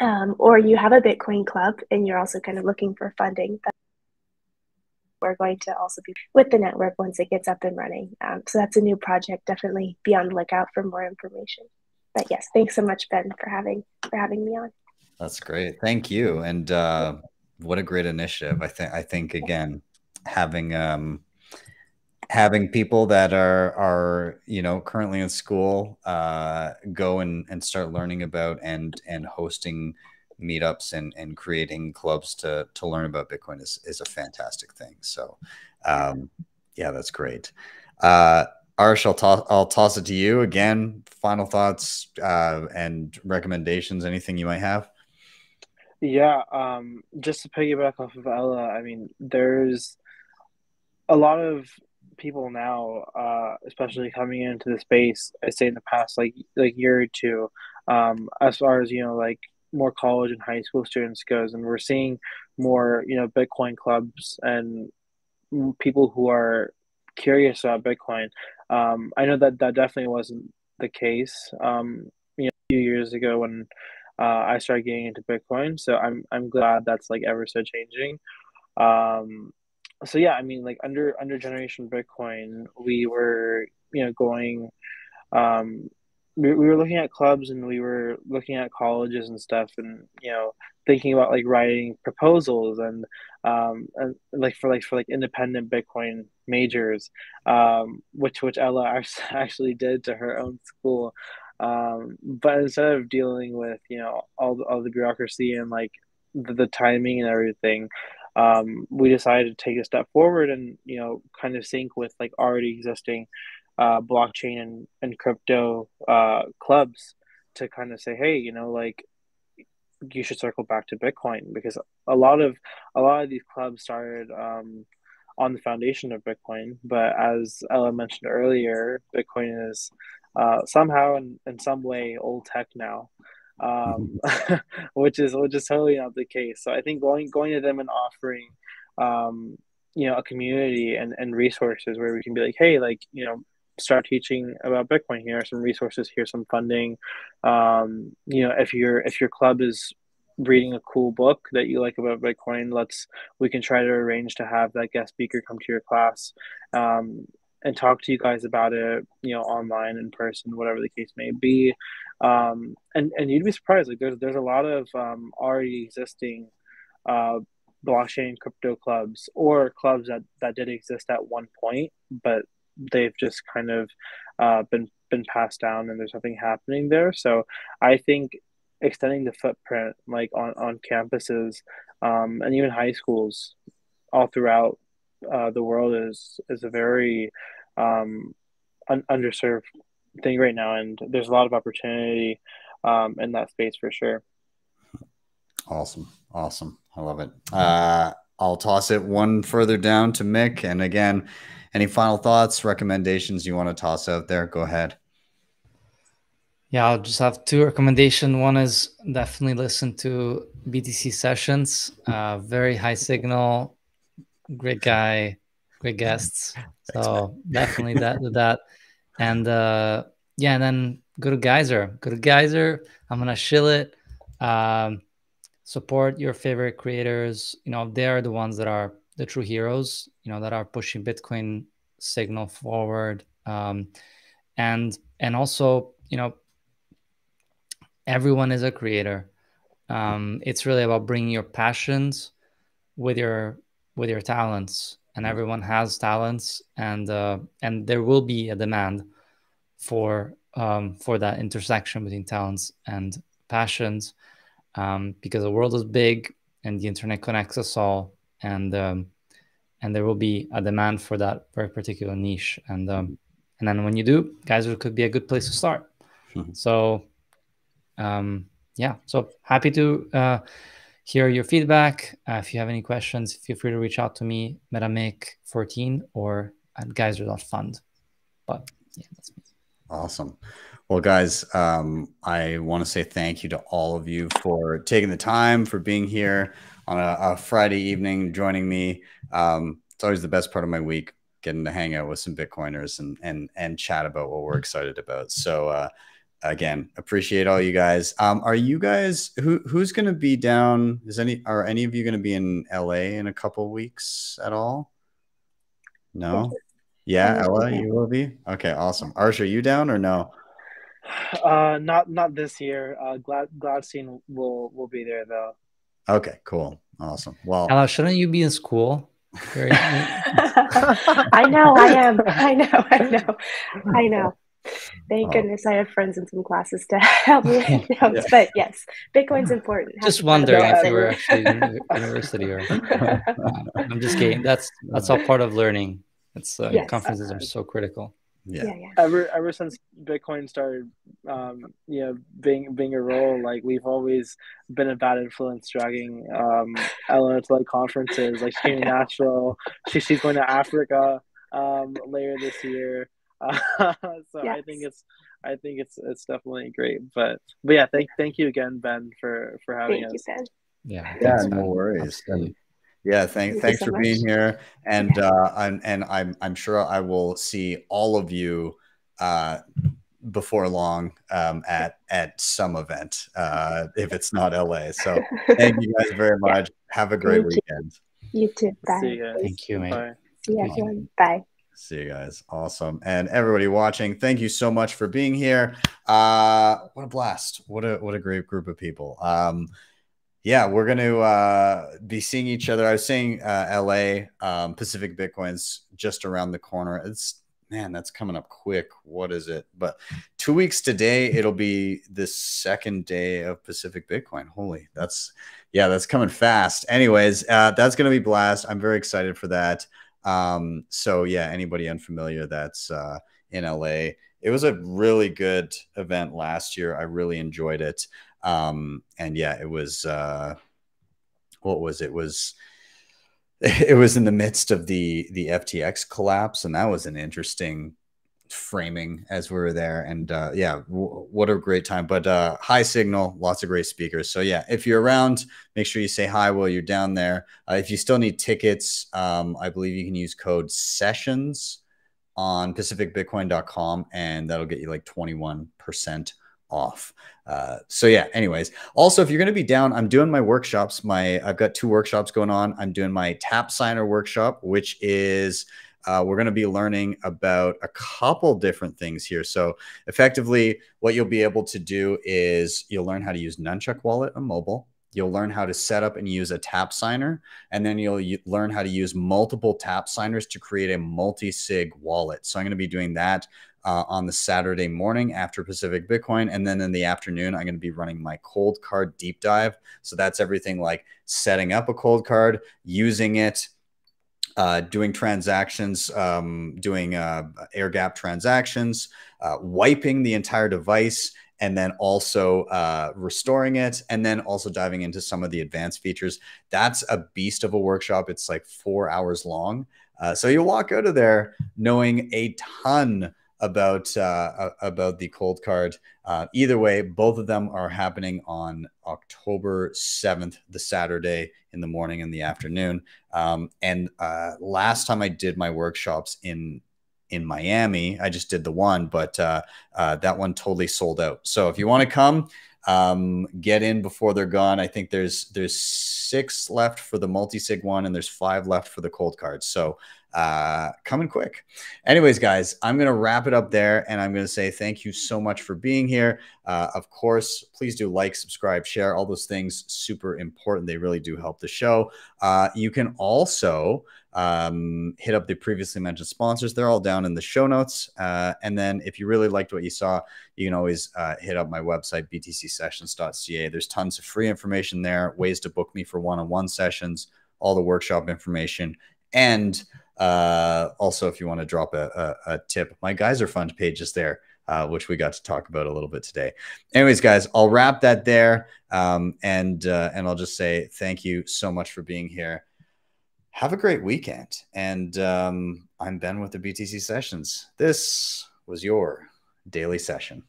um, or you have a Bitcoin club and you're also kind of looking for funding, we're going to also be with the network once it gets up and running. Um, so that's a new project. Definitely be on the lookout for more information. But yes, thanks so much, Ben, for having for having me on. That's great. Thank you. And uh, what a great initiative. I think I think again, having um having people that are are you know currently in school uh go and, and start learning about and and hosting meetups and and creating clubs to to learn about Bitcoin is is a fantastic thing. So um yeah, that's great. Uh Arsh, I'll, toss I'll toss it to you again. Final thoughts uh, and recommendations, anything you might have? Yeah, um, just to piggyback off of Ella, I mean, there's a lot of people now, uh, especially coming into the space. I say in the past, like like year or two, um, as far as you know, like more college and high school students goes, and we're seeing more, you know, Bitcoin clubs and people who are curious about Bitcoin. Um, I know that that definitely wasn't the case, um, you know, a few years ago when uh, I started getting into Bitcoin. So I'm I'm glad that's like ever so changing. Um, so yeah, I mean, like under under Generation Bitcoin, we were you know going, um, we, we were looking at clubs and we were looking at colleges and stuff, and you know thinking about like writing proposals and um and like for like for like independent Bitcoin majors, um, which which Ella actually did to her own school. Um, but instead of dealing with you know all the, all the bureaucracy and like the, the timing and everything, um, we decided to take a step forward and you know kind of sync with like already existing uh, blockchain and, and crypto uh, clubs to kind of say, hey, you know, like you should circle back to Bitcoin because a lot of a lot of these clubs started um, on the foundation of Bitcoin, but as Ella mentioned earlier, Bitcoin is uh, somehow in, in some way old tech now, um, which is which is totally not the case. So I think going going to them and offering, um, you know, a community and, and resources where we can be like, hey, like you know, start teaching about Bitcoin. Here are some resources. Here's some funding. Um, you know, if your if your club is reading a cool book that you like about Bitcoin, let's we can try to arrange to have that guest speaker come to your class um, and talk to you guys about it. You know, online, in person, whatever the case may be. Um, and and you'd be surprised. Like there's there's a lot of um, already existing uh, blockchain crypto clubs or clubs that that did exist at one point, but they've just kind of uh, been been passed down and there's nothing happening there. So I think extending the footprint like on, on campuses um, and even high schools all throughout uh, the world is is a very um, un- underserved thing right now. And there's a lot of opportunity um, in that space for sure. Awesome. Awesome. I love it. Uh, i'll toss it one further down to mick and again any final thoughts recommendations you want to toss out there go ahead yeah, I'll just have two recommendations. One is definitely listen to BTC sessions. Uh, very high signal, great guy, great guests. So definitely that that, and uh, yeah, and then go to Geyser. Go to Geyser. I'm gonna shill it. Um, support your favorite creators. You know, they are the ones that are the true heroes. You know, that are pushing Bitcoin signal forward. Um, and and also, you know, everyone is a creator. Um, it's really about bringing your passions with your with your talents, and everyone has talents, and uh, and there will be a demand for um, for that intersection between talents and passions, um, because the world is big and the internet connects us all, and um, and there will be a demand for that very particular niche, and um, and then when you do, guys, it could be a good place to start. so um, yeah, so happy to uh, hear your feedback. Uh, if you have any questions, feel free to reach out to me, MetaMick14 or at geyser.fund. But yeah, that's me. Awesome. Well, guys, um, I want to say thank you to all of you for taking the time, for being here on a, a Friday evening, joining me. Um, it's always the best part of my week, getting to hang out with some Bitcoiners and and and chat about what we're excited about. So, uh, again appreciate all you guys. Um are you guys who who's going to be down? Is any are any of you going to be in la in a couple weeks at all? No? Yeah ella you will be? Okay awesome. Arsh, are you down or no uh not not this year uh glad gladstein will will be there though okay cool awesome well ella shouldn't you be in school i know i am i know i know i know Thank oh. goodness I have friends in some classes to help me with. Yeah. But yes, Bitcoin's important. Just wondering if you were actually in university or. I'm just kidding. That's that's all part of learning. It's uh, yes, conferences are so critical. Yeah. yeah, yeah. Ever ever since Bitcoin started, um, you know, being being a role, like we've always been a bad influence, dragging um, Ella to like conferences. Like she came to Nashville. She she's going to Africa um, later this year. Uh, so yes. I think it's I think it's it's definitely great. But but yeah, thank thank you again, Ben, for for having thank us. You, ben. Yeah, yeah, thanks, no ben. worries. Yeah, thank, thank thanks so for much. being here, and uh, and and I'm I'm sure I will see all of you uh, before long um, at at some event uh, if it's not LA. So thank you guys very much. Have a great thank weekend. You. you too. Bye. You thank you, man. Bye. See you everyone. Bye. See you guys. Awesome. And everybody watching, thank you so much for being here. Uh, what a blast. What a what a great group of people. Um, yeah, we're going to uh, be seeing each other. I was saying uh, LA um, Pacific Bitcoins just around the corner. It's man, that's coming up quick. What is it? But two weeks today, it'll be the second day of Pacific Bitcoin. Holy, that's yeah, that's coming fast. Anyways, uh, that's going to be blast. I'm very excited for that. Um, so yeah, anybody unfamiliar that's uh, in LA, it was a really good event last year. I really enjoyed it. Um, and yeah, it was uh, what was it? it was it was in the midst of the the FTX collapse, and that was an interesting framing as we were there. And uh, yeah, what a great time. But uh, high signal, lots of great speakers. So yeah, if you're around, make sure you say hi while you're down there. Uh, if you still need tickets, um, I believe you can use code sessions on pacificbitcoin.com and that'll get you like 21% off. Uh, so yeah, anyways, also if you're going to be down, I'm doing my workshops. My I've got two workshops going on. I'm doing my TAPSIGNER workshop, which is uh, we're going to be learning about a couple different things here. So effectively, what you'll be able to do is you'll learn how to use Nunchuk Wallet on mobile. You'll learn how to set up and use a TAPSIGNER, and then you'll learn how to use multiple TAPSIGNERs to create a multi-sig wallet. So I'm going to be doing that uh, on the Saturday morning after Pacific Bitcoin. And then in the afternoon, I'm going to be running my Coldcard deep dive. So that's everything like setting up a Coldcard, using it, uh, doing transactions, um, doing uh, air gap transactions, uh, wiping the entire device, and then also uh, restoring it, and then also diving into some of the advanced features. That's a beast of a workshop. It's like four hours long. Uh, so you'll walk out of there knowing a ton about uh, about the Coldcard. Uh, either way, both of them are happening on October seventh, the Saturday in the morning and the afternoon. Um, and uh, last time I did my workshops in in Miami, I just did the one, but uh, uh, that one totally sold out. So if you want to come, um, get in before they're gone. I think there's there's six left for the multi sig one, and there's five left for the Coldcards. So uh, coming quick. Anyways, guys, I'm going to wrap it up there and I'm going to say thank you so much for being here. Uh, of course, please do like, subscribe, share, all those things. Super important. They really do help the show. Uh, you can also um, hit up the previously mentioned sponsors. They're all down in the show notes. Uh, and then if you really liked what you saw, you can always uh, hit up my website, btcsessions.ca. There's tons of free information there, ways to book me for one on one sessions, all the workshop information. And uh, also, if you want to drop a, a, a, tip, my Geyser Fund page is there, uh, which we got to talk about a little bit today. Anyways, guys, I'll wrap that there, um, and uh, and I'll just say thank you so much for being here. Have a great weekend, and um, I'm Ben with the BTC Sessions. This was your daily session.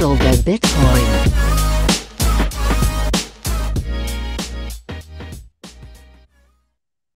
Hodl the Bitcoin.